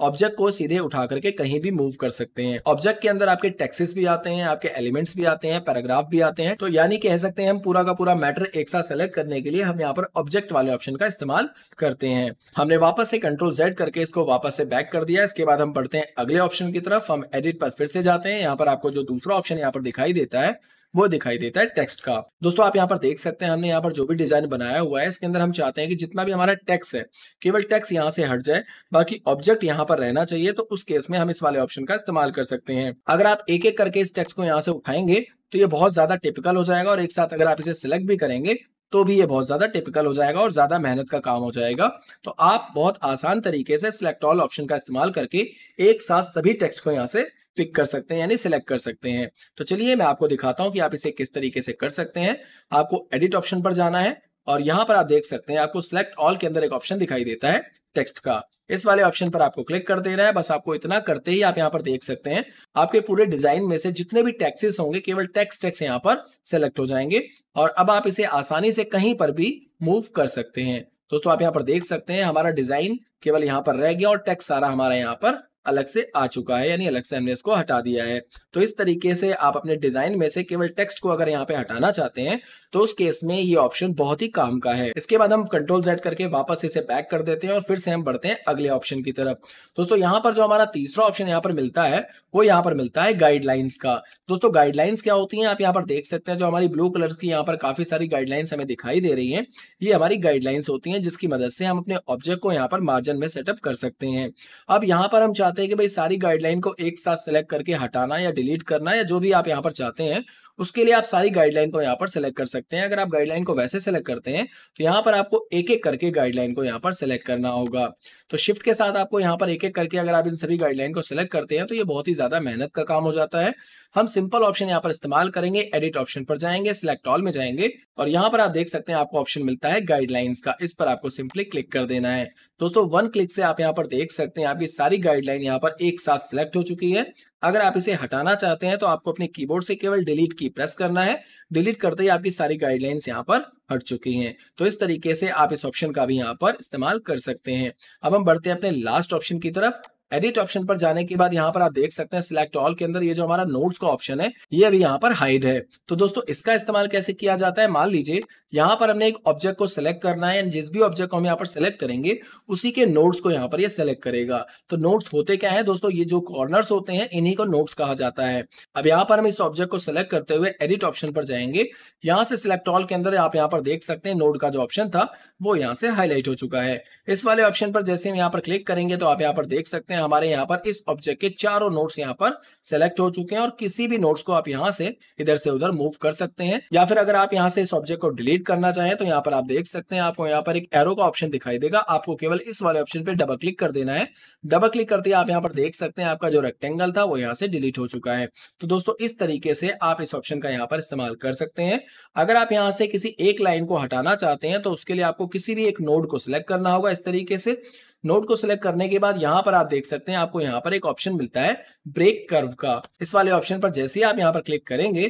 ऑब्जेक्ट को सीधे उठा करके कहीं भी मूव कर सकते हैं। ऑब्जेक्ट के अंदर आपके टेक्सेस भी आते हैं, आपके एलिमेंट्स भी आते हैं, पैराग्राफ भी आते हैं। तो यानी कह सकते हैं हम पूरा का पूरा मैटर एक साथ सेलेक्ट करने के लिए हम यहाँ पर ऑब्जेक्ट वाले ऑप्शन का इस्तेमाल करते हैं। हमने वापस से कंट्रोल जेड करके इसको वापस से बैक कर दिया। इसके बाद हम पढ़ते हैं अगले ऑप्शन की तरफ़। हम एडिट पर फिर से जाते हैं। यहाँ पर आपको जो दूसरा ऑप्शन यहाँ पर दिखाई देता है वो दिखाई देता है टेक्स्ट का। दोस्तों, आप यहाँ पर देख सकते हैं, हमने यहाँ पर जो भी डिज़ाइन बनाया हुआ है, इसके अंदर हम चाहते हैं कि जितना भी हमारा टेक्स्ट है, केवल टेक्स्ट यहाँ से हट जाए, बाकी ऑब्जेक्ट यहाँ पर रहना चाहिए तो उस केस में हम इस वाले ऑप्शन का इस्तेमाल कर सकते हैं। अगर आप एक एक करके इस टेक्स्ट को यहाँ से उठाएँगे तो ये बहुत ज़्यादा टिपिकल हो जाएगा और एक साथ अगर आप इसे सिलेक्ट भी करेंगे तो भी ये बहुत ज़्यादा टिपिकल हो जाएगा और ज़्यादा मेहनत का काम हो जाएगा। तो आप बहुत आसान तरीके से सिलेक्ट ऑल ऑप्शन का इस्तेमाल करके एक साथ सभी टेक्स्ट को यहाँ से पिक कर सकते हैं, यानी सिलेक्ट कर सकते हैं। तो चलिए मैं आपको दिखाता हूँ कि आप इसे किस तरीके से कर सकते हैं। आपको एडिट ऑप्शन पर जाना है और यहाँ पर आप देख सकते हैं, आपको सिलेक्ट ऑल के अंदर एक ऑप्शन दिखाई देता है टेक्स्ट का। इस वाले ऑप्शन पर आपको क्लिक कर देना है। बस आपको इतना करते ही आप यहाँ पर देख सकते हैं। आपके पूरे डिज़ाइन में से जितने भी टैक्सेस होंगे केवल टैक्स टैक्स यहाँ पर सेलेक्ट हो जाएँगे। और अब आप इसे आसानी से कहीं पर भी मूव कर सकते हैं। तो, तो आप यहाँ पर देख सकते हैं हमारा डिज़ाइन केवल यहाँ पर रह गया और टैक्स सारा हमारा यहाँ पर अलग से आ चुका है यानी अलग से हमने इसको हटा दिया है। तो इस तरीके से आप अपने डिज़ाइन में से केवल टेक्स्ट को अगर यहाँ पे हटाना चाहते हैं तो उस केस में ये ऑप्शन बहुत ही काम का है। इसके बाद हम कंट्रोल जेड करके वापस इसे बैक कर देते हैं और फिर से हम बढ़ते हैं अगले ऑप्शन की तरफ़। दोस्तों, यहाँ पर जो हमारा तीसरा ऑप्शन यहाँ पर मिलता है, वो यहाँ पर मिलता है गाइडलाइंस का। दोस्तों गाइडलाइंस क्या होती हैं? आप यहाँ पर देख सकते हैं जो हमारी ब्लू कलर की यहाँ पर काफ़ी सारी गाइडलाइंस हमें दिखाई दे रही हैं। ये हमारी गाइडलाइंस होती हैं जिसकी मदद से हम अपने ऑब्जेक्ट को यहाँ पर मार्जिन में सेटअप कर सकते हैं। अब यहाँ पर हम चाहते हैं कि भाई सारी गाइडलाइन को एक साथ सेलेक्ट करके हटाना या डिलीट करना या जो भी आप यहाँ पर चाहते हैं उसके लिए आप सारी गाइडलाइन को यहाँ पर सेलेक्ट कर सकते हैं। अगर आप गाइडलाइन को वैसे सेलेक्ट करते हैं तो यहाँ पर आपको एक एक करके गाइडलाइन को यहाँ पर सेलेक्ट करना होगा। तो शिफ्ट के साथ आपको यहाँ पर एक एक करके अगर आप इन सभी गाइडलाइन को सिलेक्ट करते हैं तो ये बहुत ही ज़्यादा मेहनत का काम हो जाता है। हम सिंपल ऑप्शन यहाँ पर इस्तेमाल करेंगे एडिट ऑप्शन पर जाएँगे सिलेक्ट ऑल में जाएँगे और यहाँ पर आप देख सकते हैं आपको ऑप्शन मिलता है गाइडलाइंस का। इस पर आपको सिंपली क्लिक कर देना है। दोस्तों वन क्लिक से आप यहाँ पर देख सकते हैं आपकी सारी गाइडलाइन यहाँ पर एक साथ सिलेक्ट हो चुकी है। अगर आप इसे हटाना चाहते हैं तो आपको अपने कीबोर्ड से केवल डिलीट की प्रेस करना है। डिलीट करते ही आपकी सारी गाइडलाइंस यहाँ पर हट चुकी हैं। तो इस तरीके से आप इस ऑप्शन का भी यहाँ पर इस्तेमाल कर सकते हैं। अब हम बढ़ते हैं अपने लास्ट ऑप्शन की तरफ़। एडिट ऑप्शन पर जाने के बाद यहाँ पर आप देख सकते हैं सिलेक्ट ऑल के अंदर ये जो हमारा नोट्स का ऑप्शन है, ये अभी यहाँ पर हाइड है। तो दोस्तों, इसका इस्तेमाल कैसे किया जाता है? मान लीजिए, यहाँ पर हमने एक ऑब्जेक्ट को सिलेक्ट करना है जिस भी ऑब्जेक्ट को हम यहाँ पर सिलेक्ट करेंगे, उसी के नोट्स को यहाँ पर ये सिलेक्ट करेगा। तो नोट्स होते क्या है दोस्तों? ये जो कॉर्नर्स होते हैं, इन्हीं को नोट्स कहा जाता है। अब यहाँ पर हम इस ऑब्जेक्ट को सिलेक्ट करते हुए एडिट ऑप्शन पर जाएँगे। यहाँ से सिलेक्ट ऑल के अंदर आप यहाँ पर देख सकते हैं नोट का जो ऑप्शन था, वो यहाँ से हाईलाइट हो चुका है। इस वाले ऑप्शन पर जैसे हम यहाँ पर क्लिक करेंगे तो आप यहाँ पर देख सकते हैं हमारे यहाँ पर इस ऑब्जेक्ट के चारों नोट्स यहाँ पर सेलेक्ट हो चुके हैं और किसी भी नोट्स को आप यहाँ से इधर से उधर मूव कर सकते हैं। या फिर अगर आप यहाँ से इस ऑब्जेक्ट को डिलीट करना चाहें तो यहाँ पर आप देख सकते हैं आपको यहाँ पर एक एरो का ऑप्शन दिखाई देगा। आपको केवल इस वाले ऑप्शन पे डबल क्लिक कर देना है। डबल क्लिक करते आप यहाँ पर देख सकते हैं आपका जो रेक्टेंगल था वो यहाँ से डिलीट हो चुका है। तो दोस्तों, इस तरीके से आप इस ऑप्शन का यहाँ पर इस्तेमाल कर सकते हैं। अगर आप यहाँ से किसी एक लाइन को हटाना चाहते हैं तो उसके लिए आपको किसी भी एक नोड को सिलेक्ट करना होगा इस तरीके से। नोड को सिलेक्ट करने के बाद यहाँ पर आप देख सकते हैं, आपको यहाँ पर एक ऑप्शन मिलता है ब्रेक कर्व का। इस वाले ऑप्शन पर जैसे ही आप यहाँ पर क्लिक करेंगे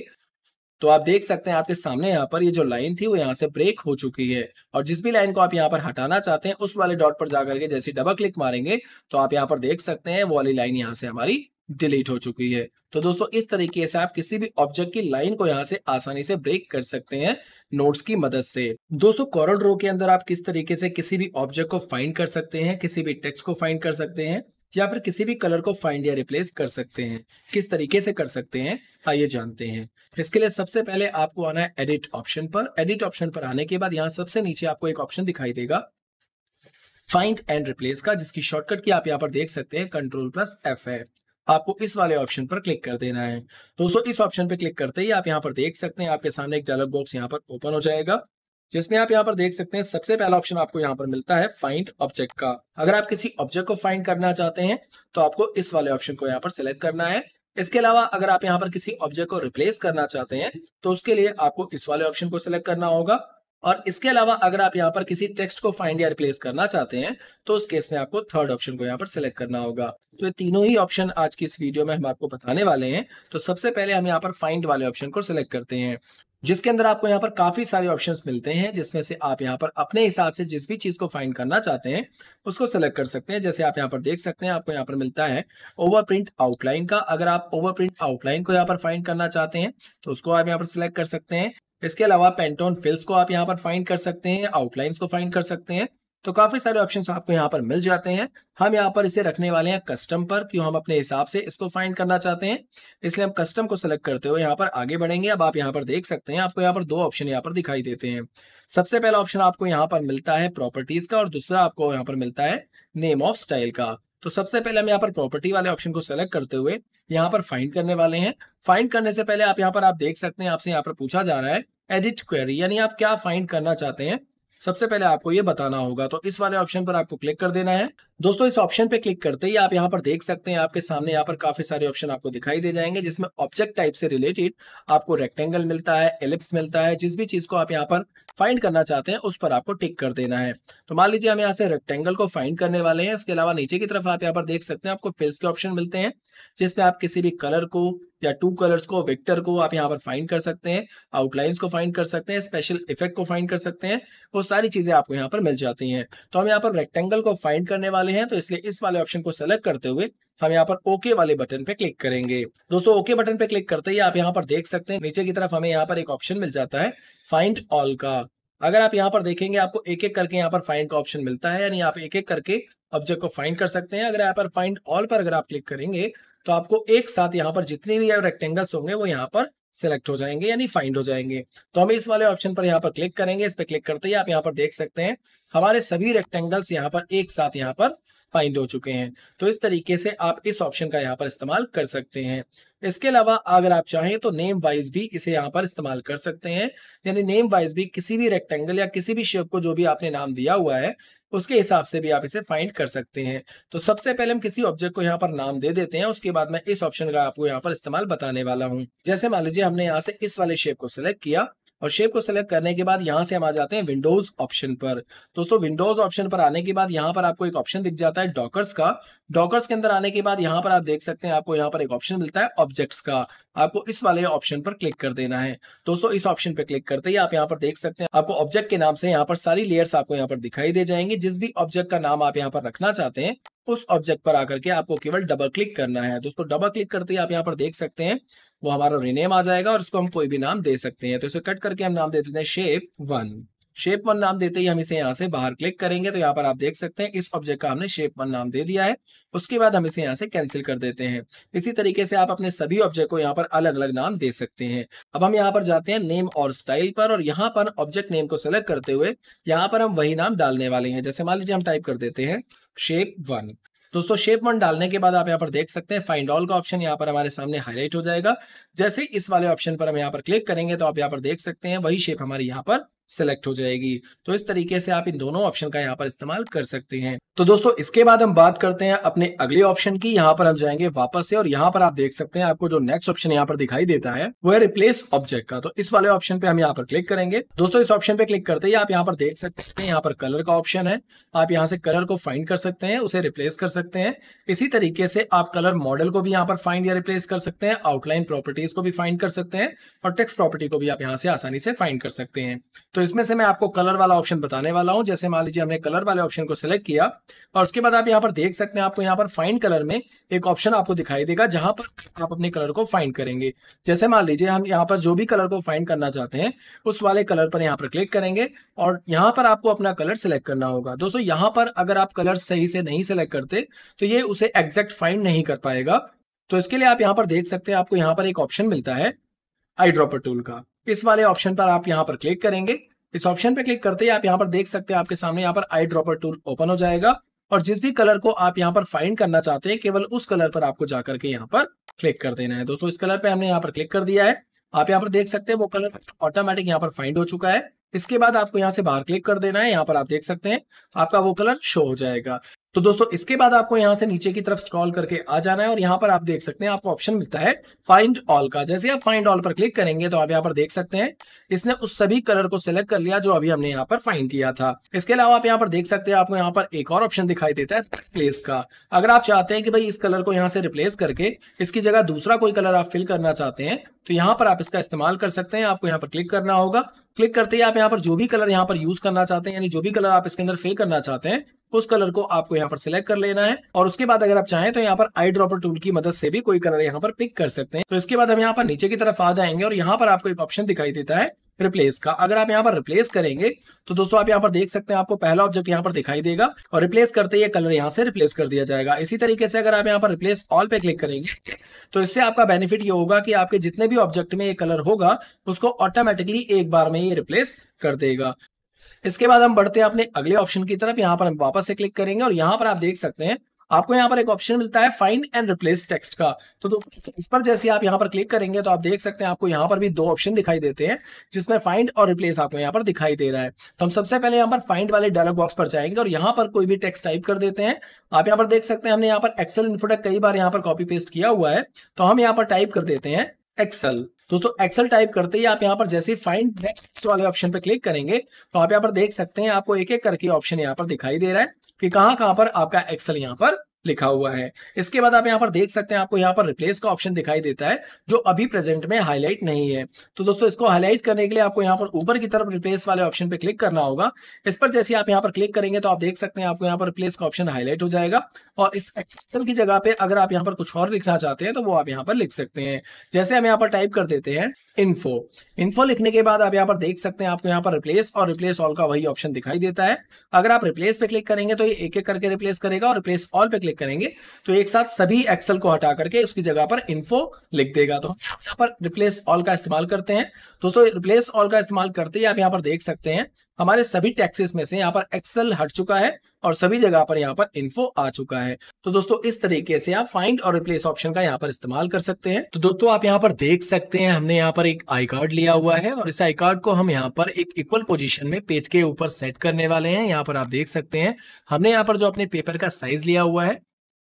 तो आप देख सकते हैं आपके सामने यहाँ पर ये जो लाइन थी, वो यहाँ से ब्रेक हो चुकी है। और जिस भी लाइन को आप यहाँ पर हटाना चाहते हैं, उस वाले डॉट पर जाकर के जैसे डबल क्लिक मारेंगे तो आप यहाँ पर देख सकते हैं, वो वाली लाइन यहाँ से हमारी डिलीट हो चुकी है। तो दोस्तों, इस तरीके से आप किसी भी ऑब्जेक्ट की लाइन को यहाँ से आसानी से ब्रेक कर सकते हैं नोट्स की मदद से। दोस्तों कॉरल ड्रो के अंदर आप किस तरीके से किसी भी ऑब्जेक्ट को फाइंड कर सकते हैं, किसी भी टेक्स्ट को फाइंड कर सकते हैं, या फिर किसी भी कलर को फाइंड या रिप्लेस कर सकते हैं, किस तरीके से कर सकते हैं, आइए जानते हैं। इसके लिए सबसे पहले आपको आना है एडिट ऑप्शन पर। एडिट ऑप्शन पर आने के बाद यहाँ सबसे नीचे आपको एक ऑप्शन दिखाई देगा फाइंड एंड रिप्लेस का, जिसकी शॉर्टकट की आप यहाँ पर देख सकते हैं कंट्रोल प्लस एफ़ है। आपको इस वाले ऑप्शन पर क्लिक कर देना है। दोस्तों, इस ऑप्शन पर क्लिक करते ही आप यहाँ पर देख सकते हैं, आपके सामने एक डायलॉग बॉक्स यहाँ पर ओपन हो जाएगा, जिसमें आप यहाँ पर देख सकते हैं, सबसे पहला ऑप्शन आपको यहाँ पर मिलता है फाइंड ऑब्जेक्ट का। अगर आप किसी ऑब्जेक्ट को फाइंड करना चाहते हैं तो आपको इस वाले ऑप्शन को यहाँ पर सिलेक्ट करना है। इसके अलावा अगर आप यहाँ पर किसी ऑब्जेक्ट को रिप्लेस करना चाहते हैं तो उसके लिए आपको इस वाले ऑप्शन को सिलेक्ट करना होगा। और इसके अलावा अगर आप यहाँ पर किसी टेक्स्ट को फाइंड या रिप्लेस करना चाहते हैं तो उस केस में आपको थर्ड ऑप्शन को यहाँ पर सिलेक्ट करना होगा। तो ये तीनों ही ऑप्शन आज की इस वीडियो में हम आपको बताने वाले हैं। तो सबसे पहले हम यहाँ पर फाइंड वाले ऑप्शन को सिलेक्ट करते हैं, जिसके अंदर आपको यहाँ पर काफ़ी सारे ऑप्शंस मिलते हैं, जिसमें से आप यहाँ पर अपने हिसाब से जिस भी चीज़ को फाइंड करना चाहते हैं, उसको सेलेक्ट कर सकते हैं। जैसे आप यहाँ पर देख सकते हैं, आपको यहाँ पर मिलता है ओवर प्रिंट आउटलाइन का। अगर आप ओवर प्रिंट आउटलाइन को यहाँ पर फाइंड करना चाहते हैं तो उसको आप यहाँ पर सिलेक्ट कर सकते हैं। इसके अलावा पेंटोन फिल्स को आप यहाँ पर फाइंड कर सकते हैं आउटलाइंस को फाइंड कर सकते हैं तो काफ़ी सारे ऑप्शंस आपको यहाँ पर मिल जाते हैं हम यहाँ पर इसे रखने वाले हैं कस्टम पर क्यों हम अपने हिसाब से इसको फाइंड करना चाहते हैं इसलिए हम कस्टम को सिलेक्ट करते हुए यहाँ पर आगे बढ़ेंगे अब आप यहाँ पर देख सकते हैं आपको यहाँ पर दो ऑप्शन यहाँ पर दिखाई देते हैं सबसे पहला ऑप्शन आपको यहाँ पर मिलता है प्रॉपर्टीज़ का और दूसरा आपको यहाँ पर मिलता है नेम ऑफ़ स्टाइल का तो सबसे पहले हम यहाँ पर प्रॉपर्टी वाले ऑप्शन को सेलेक्ट करते हुए यहाँ पर फाइंड करने वाले हैं। फाइंड करने से पहले आप यहाँ पर, आप देख सकते हैं, आपसे यहाँ पर पूछा जा रहा है एडिट क्वेरी यानी आप क्या फाइंड करना चाहते हैं। सबसे पहले आपको ये बताना होगा तो इस वाले ऑप्शन पर आपको क्लिक कर देना है। दोस्तों, इस ऑप्शन पे क्लिक करते ही आप यहाँ पर देख सकते हैं, आपके सामने यहाँ पर काफ़ी सारे ऑप्शन आपको दिखाई दे जाएँगे, जिसमें ऑब्जेक्ट टाइप से रिलेटेड आपको रेक्टेंगल मिलता है एलिप्स मिलता है, जिस भी चीज़ को आप यहाँ पर फाइंड करना चाहते हैं, उस पर आपको टिक कर देना है। तो मान लीजिए हम यहाँ से रेक्टेंगल को फाइंड करने वाले हैं, इसके अलावा नीचे की तरफ़ आप यहाँ पर देख सकते हैं, आपको फिल्स के ऑप्शन मिलते हैं, जिसमें आप किसी भी कलर को या टू कलर्स को वेक्टर को आप यहाँ पर फाइंड कर सकते हैं आउटलाइंस को फाइंड कर सकते हैं स्पेशल इफ़ेक्ट को फाइंड कर सकते हैं, वो सारी चीज़ें आपको यहाँ पर मिल जाती हैं। तो हम यहाँ पर रेक्टेंगल को फाइंड करने वाले हैं तो इसलिए इस वाले ऑप्शन को सेलेक्ट करते हुए हम यहाँ पर ओके वाले बटन पे क्लिक करेंगे। दोस्तों ओके बटन पे क्लिक करते ही आप यहाँ पर देख सकते हैं, नीचे की तरफ़ हमें यहाँ पर एक ऑप्शन मिल जाता है फाइंड ऑल का। अगर आप यहाँ पर देखेंगे, आपको एक एक करके यहाँ पर फाइंड का ऑप्शन मिलता है, यानी आप एक एक करके ऑब्जेक्ट को फाइंड कर सकते हैं। अगर यहाँ पर फाइंड ऑल पर अगर आप क्लिक करेंगे तो आपको एक साथ यहाँ पर जितने भी रेक्टेंगल्स होंगे, वो यहाँ पर सिलेक्ट हो जाएँगे, यानी फाइंड हो जाएँगे। तो हम इस वाले ऑप्शन पर यहाँ पर क्लिक करेंगे। इस पर क्लिक करते ही आप यहाँ पर देख सकते हैं, हमारे सभी रेक्टेंगल्स यहाँ पर एक साथ यहाँ पर फाइंड हो चुके हैं। तो इस तरीके से आप इस ऑप्शन का यहाँ पर इस्तेमाल कर सकते हैं। इसके अलावा अगर आप चाहें तो नेम वाइज भी इसे यहाँ पर इस्तेमाल कर सकते हैं। यानी नेम वाइज भी किसी भी रेक्टेंगल या किसी भी शेप को जो भी आपने नाम दिया हुआ है, उसके हिसाब से भी आप इसे फाइंड कर सकते हैं। तो सबसे पहले हम किसी ऑब्जेक्ट को यहाँ पर नाम दे देते हैं, उसके बाद मैं इस ऑप्शन का आपको यहाँ पर इस्तेमाल बताने वाला हूँ। जैसे मान लीजिए हमने यहाँ से इस वाले शेप को सिलेक्ट किया और शेप को सिलेक्ट करने के बाद यहाँ से हम आ जाते हैं विंडोज़ ऑप्शन पर। दोस्तों विंडोज़ ऑप्शन पर आने के बाद यहाँ पर आपको एक ऑप्शन दिख जाता है डॉकर्स का। डॉकर्स के अंदर आने के बाद यहाँ पर आप देख सकते हैं आपको यहाँ पर एक ऑप्शन मिलता है ऑब्जेक्ट्स का। आपको इस वाले ऑप्शन पर क्लिक कर देना है। दोस्तों, इस ऑप्शन पर क्लिक करते ही आप यहाँ पर देख सकते हैं आपको ऑब्जेक्ट के नाम से यहाँ पर सारी लेयर्स आपको यहाँ पर दिखाई दे जाएँगे। जिस भी ऑब्जेक्ट का नाम आप यहाँ पर रखना चाहते हैं उस ऑब्जेक्ट पर आकर के आपको केवल डबल क्लिक करना है। तो उसको डबल क्लिक करते ही आप यहाँ पर देख सकते हैं, वो हमारा रिनेम आ जाएगा और इसको हम कोई भी नाम दे सकते हैं। तो इसे कट करके हम नाम दे देते हैं शेप वन शेप वन नाम देते ही हम इसे यहाँ से बाहर क्लिक करेंगे तो यहाँ पर आप देख सकते हैं, इस ऑब्जेक्ट का हमने शेप वन नाम दे दिया है। उसके बाद हम इसे यहाँ से कैंसिल कर देते हैं। इसी तरीके से आप अपने सभी ऑब्जेक्ट को यहाँ पर अलग अलग नाम दे सकते हैं। अब हम यहाँ पर जाते हैं नेम और स्टाइल पर और यहाँ पर ऑब्जेक्ट नेम को सेलेक्ट करते हुए यहाँ पर हम वही नाम डालने वाले हैं। जैसे मान लीजिए हम टाइप कर देते हैं शेप वन दोस्तों शेप वन डालने के बाद आप यहाँ पर देख सकते हैं फाइंड ऑल का ऑप्शन यहाँ पर हमारे सामने हाईलाइट हो जाएगा। जैसे इस वाले ऑप्शन पर हम यहाँ पर क्लिक करेंगे तो आप यहाँ पर देख सकते हैं, वही शेप हमारी यहाँ पर सिलेक्ट हो जाएगी। तो इस तरीके से आप इन दोनों ऑप्शन का यहाँ पर इस्तेमाल कर सकते हैं। तो दोस्तों, इसके बाद हम बात करते हैं अपने अगले ऑप्शन की। यहाँ पर हम जाएँगे वापस से और यहाँ पर आप देख सकते हैं आपको जो नेक्स्ट ऑप्शन यहाँ पर दिखाई देता है, वो है रिप्लेस ऑब्जेक्ट का। तो इस वाले ऑप्शन पे हम यहाँ पर क्लिक करेंगे। दोस्तों, इस ऑप्शन पे क्लिक करते ही आप यहाँ पर देख सकते हैं यहाँ पर कलर का ऑप्शन है। आप यहाँ से कलर को फाइंड कर सकते हैं, उसे रिप्लेस कर सकते हैं। इसी तरीके से आप कलर मॉडल को भी यहाँ पर फाइंड या रिप्लेस कर सकते हैं आउटलाइन प्रॉपर्टीज़ को भी फाइंड कर सकते हैं और टेक्स्ट प्रॉपर्टी को भी आप यहाँ से आसानी से फाइंड कर सकते हैं। तो इसमें से मैं आपको कलर वाला ऑप्शन बताने वाला हूँ। जैसे मान लीजिए हमने कलर वाले ऑप्शन को सिलेक्ट किया और उसके बाद आप यहाँ पर देख सकते हैं, आपको यहाँ पर फाइंड कलर में एक ऑप्शन आपको दिखाई देगा, जहाँ पर आप अपने कलर को फाइंड करेंगे। जैसे मान लीजिए हम यहाँ पर जो भी कलर को फाइंड करना चाहते हैं, उस वाले कलर पर यहाँ पर क्लिक करेंगे और यहाँ पर आपको अपना कलर सिलेक्ट करना होगा। दोस्तों, यहाँ पर अगर आप कलर सही से नहीं सिलेक्ट करते तो ये उसे एग्जैक्ट फाइंड नहीं कर पाएगा। तो इसके लिए आप यहाँ पर देख सकते हैं, आपको यहाँ पर एक ऑप्शन मिलता है आई ड्रॉपर टूल का। इस वाले ऑप्शन पर आप यहाँ पर क्लिक करेंगे। इस ऑप्शन पे क्लिक करते ही आप यहाँ पर देख सकते हैं आपके सामने यहाँ पर आई ड्रॉपर टूल ओपन हो जाएगा और जिस भी कलर को आप यहाँ पर फाइंड करना चाहते हैं, केवल उस कलर पर आपको जाकर के यहाँ पर क्लिक कर देना है। दोस्तों, इस कलर पे हमने यहाँ पर क्लिक कर दिया है। आप यहाँ पर देख सकते हैं वो कलर ऑटोमेटिक यहाँ पर फाइंड हो चुका है। इसके बाद आपको यहाँ से बाहर क्लिक कर देना है। यहाँ पर आप देख सकते हैं आपका वो कलर शो हो जाएगा। तो दोस्तों, इसके बाद आपको यहाँ से नीचे की तरफ़ स्क्रॉल करके आ जाना है और यहाँ पर आप देख सकते हैं, आपको ऑप्शन मिलता है फाइंड ऑल का। जैसे आप फाइंड ऑल पर क्लिक करेंगे तो आप यहाँ पर देख सकते हैं, इसने उस सभी कलर को सिलेक्ट कर लिया जो अभी हमने यहाँ पर फाइंड किया था। इसके अलावा आप यहाँ पर देख सकते हैं, आपको यहाँ पर एक और ऑप्शन दिखाई देता है प्लेस का। अगर आप चाहते हैं कि भाई इस कलर को यहाँ से रिप्लेस करके इसकी जगह दूसरा कोई कलर आप फिल करना चाहते हैं तो यहाँ पर आप इसका इस्तेमाल कर सकते हैं, आपको यहाँ पर क्लिक करना होगा। क्लिक करते ही आप यहाँ पर जो भी कलर यहाँ पर यूज़ करना चाहते हैं, यानी जो भी कलर आप इसके अंदर फिल करना चाहते हैं उस कलर को आपको यहाँ पर सिलेक्ट कर लेना है। और उसके बाद अगर आप चाहें तो यहाँ पर आई ड्रॉपर टूल की मदद से भी कोई कलर यहाँ पर पिक कर सकते हैं। तो इसके बाद हम यहाँ पर नीचे की तरफ़ आ जाएँगे और यहाँ पर आपको एक ऑप्शन दिखाई देता है रिप्लेस का। अगर आप यहाँ पर रिप्लेस करेंगे तो दोस्तों आप यहाँ पर देख सकते हैं आपको पहला ऑब्जेक्ट यहाँ पर दिखाई देगा और रिप्लेस करते ही कलर यहाँ से रिप्लेस कर दिया जाएगा। इसी तरीके से अगर आप यहाँ पर रिप्लेस ऑल पे क्लिक करेंगे तो इससे आपका बेनिफिट ये होगा कि आपके जितने भी ऑब्जेक्ट में ये कलर होगा, उसको ऑटोमेटिकली एक बार में ये रिप्लेस कर देगा। इसके बाद हम बढ़ते हैं अपने अगले ऑप्शन की तरफ़ यहाँ पर हम वापस से क्लिक करेंगे और यहाँ पर आप देख सकते हैं आपको यहाँ पर एक ऑप्शन मिलता है फाइंड एंड रिप्लेस टेक्स्ट का तो इस पर जैसे आप यहाँ पर क्लिक करेंगे तो आप देख सकते हैं आपको यहाँ पर भी दो ऑप्शन दिखाई देते हैं जिसमें फाइंड और रिप्लेस आपको यहाँ पर दिखाई दे रहा है तो हम सबसे पहले यहाँ पर फाइंड वाले डायलॉग बॉक्स पर जाएँगे और यहाँ पर कोई भी टेक्स्ट टाइप कर देते हैं आप यहाँ पर देख सकते हैं हमने यहाँ पर एक्सेल इन्फोटेक कई बार यहाँ पर कॉपी पेस्ट किया हुआ है तो हम यहाँ पर टाइप कर देते हैं एक्सेल दोस्तों एक्सेल टाइप करते ही आप यहाँ पर जैसे फाइंड नेक्स्ट वाले ऑप्शन पर क्लिक करेंगे तो आप यहाँ पर देख सकते हैं आपको एक एक करके ऑप्शन यहाँ पर दिखाई दे रहा है कि कहाँ कहाँ पर आपका एक्सेल यहाँ पर लिखा हुआ है। इसके बाद आप यहाँ पर देख सकते हैं, आपको यहाँ पर रिप्लेस का ऑप्शन दिखाई देता है, जो अभी प्रेजेंट में हाईलाइट नहीं है। तो दोस्तों, इसको हाईलाइट करने के लिए आपको यहाँ पर ऊपर की तरफ़ रिप्लेस वाले ऑप्शन पे क्लिक करना होगा। इस पर जैसे आप यहाँ पर क्लिक करेंगे तो आप देख सकते हैं, आपको यहाँ पर रिप्लेस का ऑप्शन हाईलाइट हो जाएगा। और इस एक्सेल की जगह पे अगर आप यहाँ पर कुछ और लिखना चाहते हैं तो वो आप यहाँ पर लिख सकते हैं। जैसे हम यहाँ पर टाइप कर देते हैं इन्फो इन्फो लिखने के बाद आप यहाँ पर देख सकते हैं, आपको यहाँ पर रिप्लेस और रिप्लेस ऑल का वही ऑप्शन दिखाई देता है। अगर आप रिप्लेस पे क्लिक करेंगे तो ये एक एक करके रिप्लेस करेगा और रिप्लेस ऑल पे क्लिक करेंगे तो एक साथ सभी एक्सेल को हटा करके उसकी जगह पर इन्फो लिख देगा। तो यहाँ पर रिप्लेस ऑल का इस्तेमाल करते हैं। दोस्तों रिप्लेस ऑल का इस्तेमाल करते ही आप यहाँ पर देख सकते हैं हमारे सभी टैक्सेस में से यहाँ पर एक्सेल हट चुका है और सभी जगह पर यहाँ पर इन्फो आ चुका है तो दोस्तों इस तरीके से आप फाइंड और रिप्लेस ऑप्शन का यहाँ पर इस्तेमाल कर सकते हैं तो दोस्तों आप यहाँ पर देख सकते हैं हमने यहाँ पर एक आई कार्ड लिया हुआ है और इस आई कार्ड को हम यहाँ पर एक इक्वल पोजिशन में पेज के ऊपर सेट करने वाले हैं यहाँ पर आप देख सकते हैं हमने यहाँ पर जो अपने पेपर का साइज़ लिया हुआ है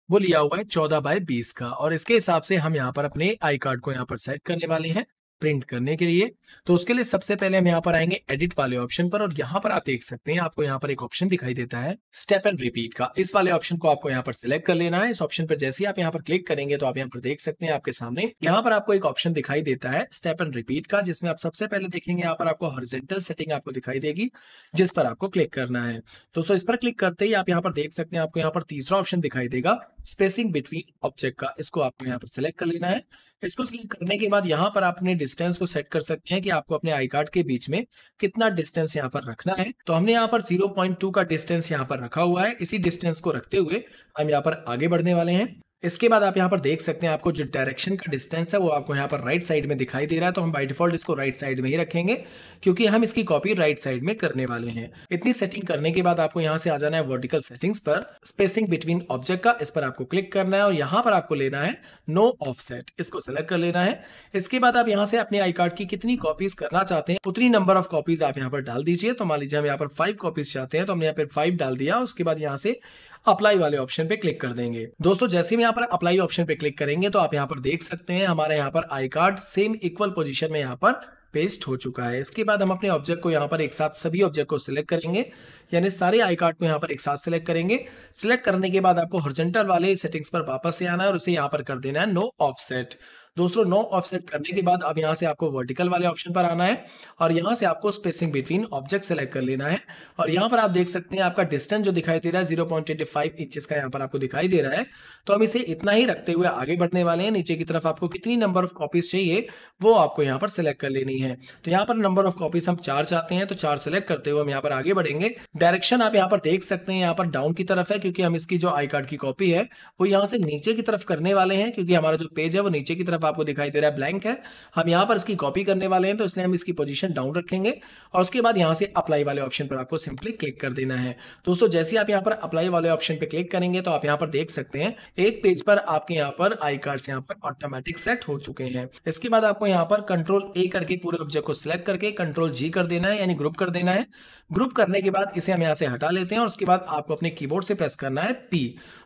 वो लिया हुआ है चौदह बाय बीस का और इसके हिसाब से हम यहाँ पर अपने आई कार्ड को यहाँ पर सेट करने वाले हैं प्रिंट करने के लिए तो उसके लिए सबसे पहले हम यहाँ पर आएँगे एडिट वाले ऑप्शन पर और यहाँ पर आप देख सकते हैं आपको यहाँ पर एक ऑप्शन दिखाई देता है स्टेप एंड रिपीट का इस वाले ऑप्शन को आपको यहाँ पर सिलेक्ट कर लेना है इस ऑप्शन पर जैसे ही आप यहाँ पर क्लिक करेंगे तो आप यहाँ पर देख सकते हैं आपके सामने यहाँ पर आपको एक ऑप्शन दिखाई देता है स्टेप एंड रिपीट का जिसमें आप सबसे पहले देखेंगे यहाँ पर आपको हॉरिजेंटल सेटिंग आपको दिखाई देगी जिस पर आपको क्लिक करना है दोस्तों इस पर क्लिक करते ही आप यहाँ पर देख सकते हैं आपको यहाँ पर तीसरा ऑप्शन दिखाई देगा स्पेसिंग बिटवीन ऑब्जेक्ट का इसको आपको यहाँ पर सिलेक्ट कर लेना है इसको सिलेक्ट करने के बाद यहाँ पर आप अपने डिस्टेंस को सेट कर सकते हैं कि आपको अपने आई कार्ड के बीच में कितना डिस्टेंस यहाँ पर रखना है। तो हमने यहाँ पर 0.2 का डिस्टेंस यहाँ पर रखा हुआ है। इसी डिस्टेंस को रखते हुए हम यहाँ पर आगे बढ़ने वाले हैं। इसके बाद आप यहाँ पर देख सकते हैं आपको जो डायरेक्शन का डिस्टेंस है, वो आपको यहाँ पर राइट साइड में दिखाई दे रहा है। तो हम बाय डिफ़ॉल्ट इसको राइट साइड में ही रखेंगे, क्योंकि हम इसकी कॉपी राइट साइड में करने वाले हैं। इतनी सेटिंग करने के बाद आपको यहाँ से आ जाना है वर्टिकल सेटिंग्स पर। स्पेसिंग बिटवीन ऑब्जेक्ट का, इस पर आपको क्लिक करना है और यहाँ पर आपको लेना है नो ऑफ़ इसको सेलेक्ट कर लेना है। इसके बाद आप यहाँ से अपने आई कार्ड की कितनी कॉपीज करना चाहते हैं, उतनी नंबर ऑफ़ कॉपीज आप यहाँ पर डाल दीजिए। तो मान लीजिए हम यहाँ पर फाइव कॉपीज चाहते हैं तो हमने यहाँ पर फाइव डाल दिया। उसके बाद यहाँ से अप्लाई वाले ऑप्शन पे क्लिक कर देंगे। दोस्तों, जैसे ही यहाँ पर अप्लाई ऑप्शन पे क्लिक करेंगे तो आप यहाँ पर देख सकते हैं, हमारे यहाँ पर I card same equal position में यहाँ पर पेस्ट हो चुका है। इसके बाद हम अपने ऑब्जेक्ट को यहाँ पर एक साथ, सभी ऑब्जेक्ट को सिलेक्ट करेंगे, यानी सारे आई कार्ड को यहाँ पर एक साथ सिलेक्ट करेंगे। सिलेक्ट करने के बाद आपको हॉर्जेंटल वाले सेटिंग्स पर वापस से आना है और उसे यहाँ पर कर देना है नो ऑफसेट दोस्तों नो ऑफसेट करने के बाद अब यहाँ से आपको वर्टिकल वाले ऑप्शन पर आना है और यहाँ से आपको स्पेसिंग बिटवीन ऑब्जेक्ट सेलेक्ट कर लेना है। और यहाँ पर आप देख सकते हैं आपका डिस्टेंस जो दिखाई दे रहा है ज़ीरो पॉइंट इंचज का यहाँ पर आपको दिखाई दे रहा है। तो हम इसे इतना ही रखते हुए आगे बढ़ने वाले हैं। नीचे की तरफ़ आपको कितनी नंबर ऑफ़ कॉपीज चाहिए, वो आपको यहाँ पर सिलेक्ट कर लेनी है। तो यहाँ पर नंबर ऑफ़ कॉपीज हम चार चाहते हैं तो चार सेलेक्ट करते हुए हम यहाँ पर आगे बढ़ेंगे। डायरेक्शन आप यहाँ पर देख सकते हैं, यहाँ पर डाउन की तरफ़ है, क्योंकि हम इसकी जो आई कार्ड की कॉपी है, वो यहाँ से नीचे की तरफ़ करने वाले हैं, क्योंकि हमारा जो पेज है, वो नीचे की तरफ़ आपको दिखाई दे रहा है ब्लैंक है। हम यहाँ पर इसकी कॉपी करने वाले हैं तो इसलिए हम इसकी पोजीशन डाउन रखेंगे और उसके बाद यहाँ से अप्लाई वाले ऑप्शन पर आपको सिंपली क्लिक कर देना है। दोस्तों, जैसे आप यहाँ पर अप्लाई वाले ऑप्शन पर क्लिक करेंगे तो आप यहाँ पर देख सकते हैं, एक पेज पर आपके यहाँ पर आई कार्ड यहाँ पर ऑटोमेटिक सेट हो चुके हैं। इसके बाद आपको यहाँ पर कंट्रोल ए करके पूरे ऑब्जेक्ट को सिलेक्ट करके कंट्रोल जी कर देना है, यानी ग्रुप कर देना है। ग्रुप करने के बाद इसे हम यहाँ से हटा लेते हैं और उसके बाद आपको अपने कीबोर्ड से प्रेस करना है पी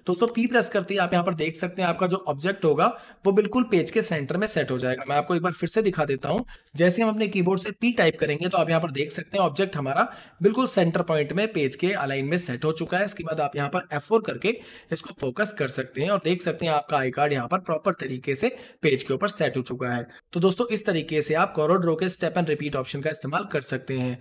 दोस्तों पी प्रेस करते ही, आप यहाँ पर देख सकते हैं, आपका जो ऑब्जेक्ट होगा, वो बिल्कुल पेज के सेंटर में सेट हो जाएगा। मैं आपको एक बार फिर से दिखा देता हूँ। जैसे हम अपने कीबोर्ड से पी टाइप करेंगे तो आप यहाँ पर देख सकते हैं ऑब्जेक्ट हमारा बिल्कुल सेंटर पॉइंट में पेज के अलाइन में सेट हो चुका है। इसके बाद आप यहाँ पर एफ़ करके इसको फोकस कर सकते हैं और देख सकते हैं, आपका आई कार्ड यहाँ पर प्रॉपर तरीके से पेज के ऊपर सेट हो चुका है। तो दोस्तों, इस तरीके से आप कोरोड्रो के स्टेप एंड रिपीट ऑप्शन का इस्तेमाल कर सकते हैं।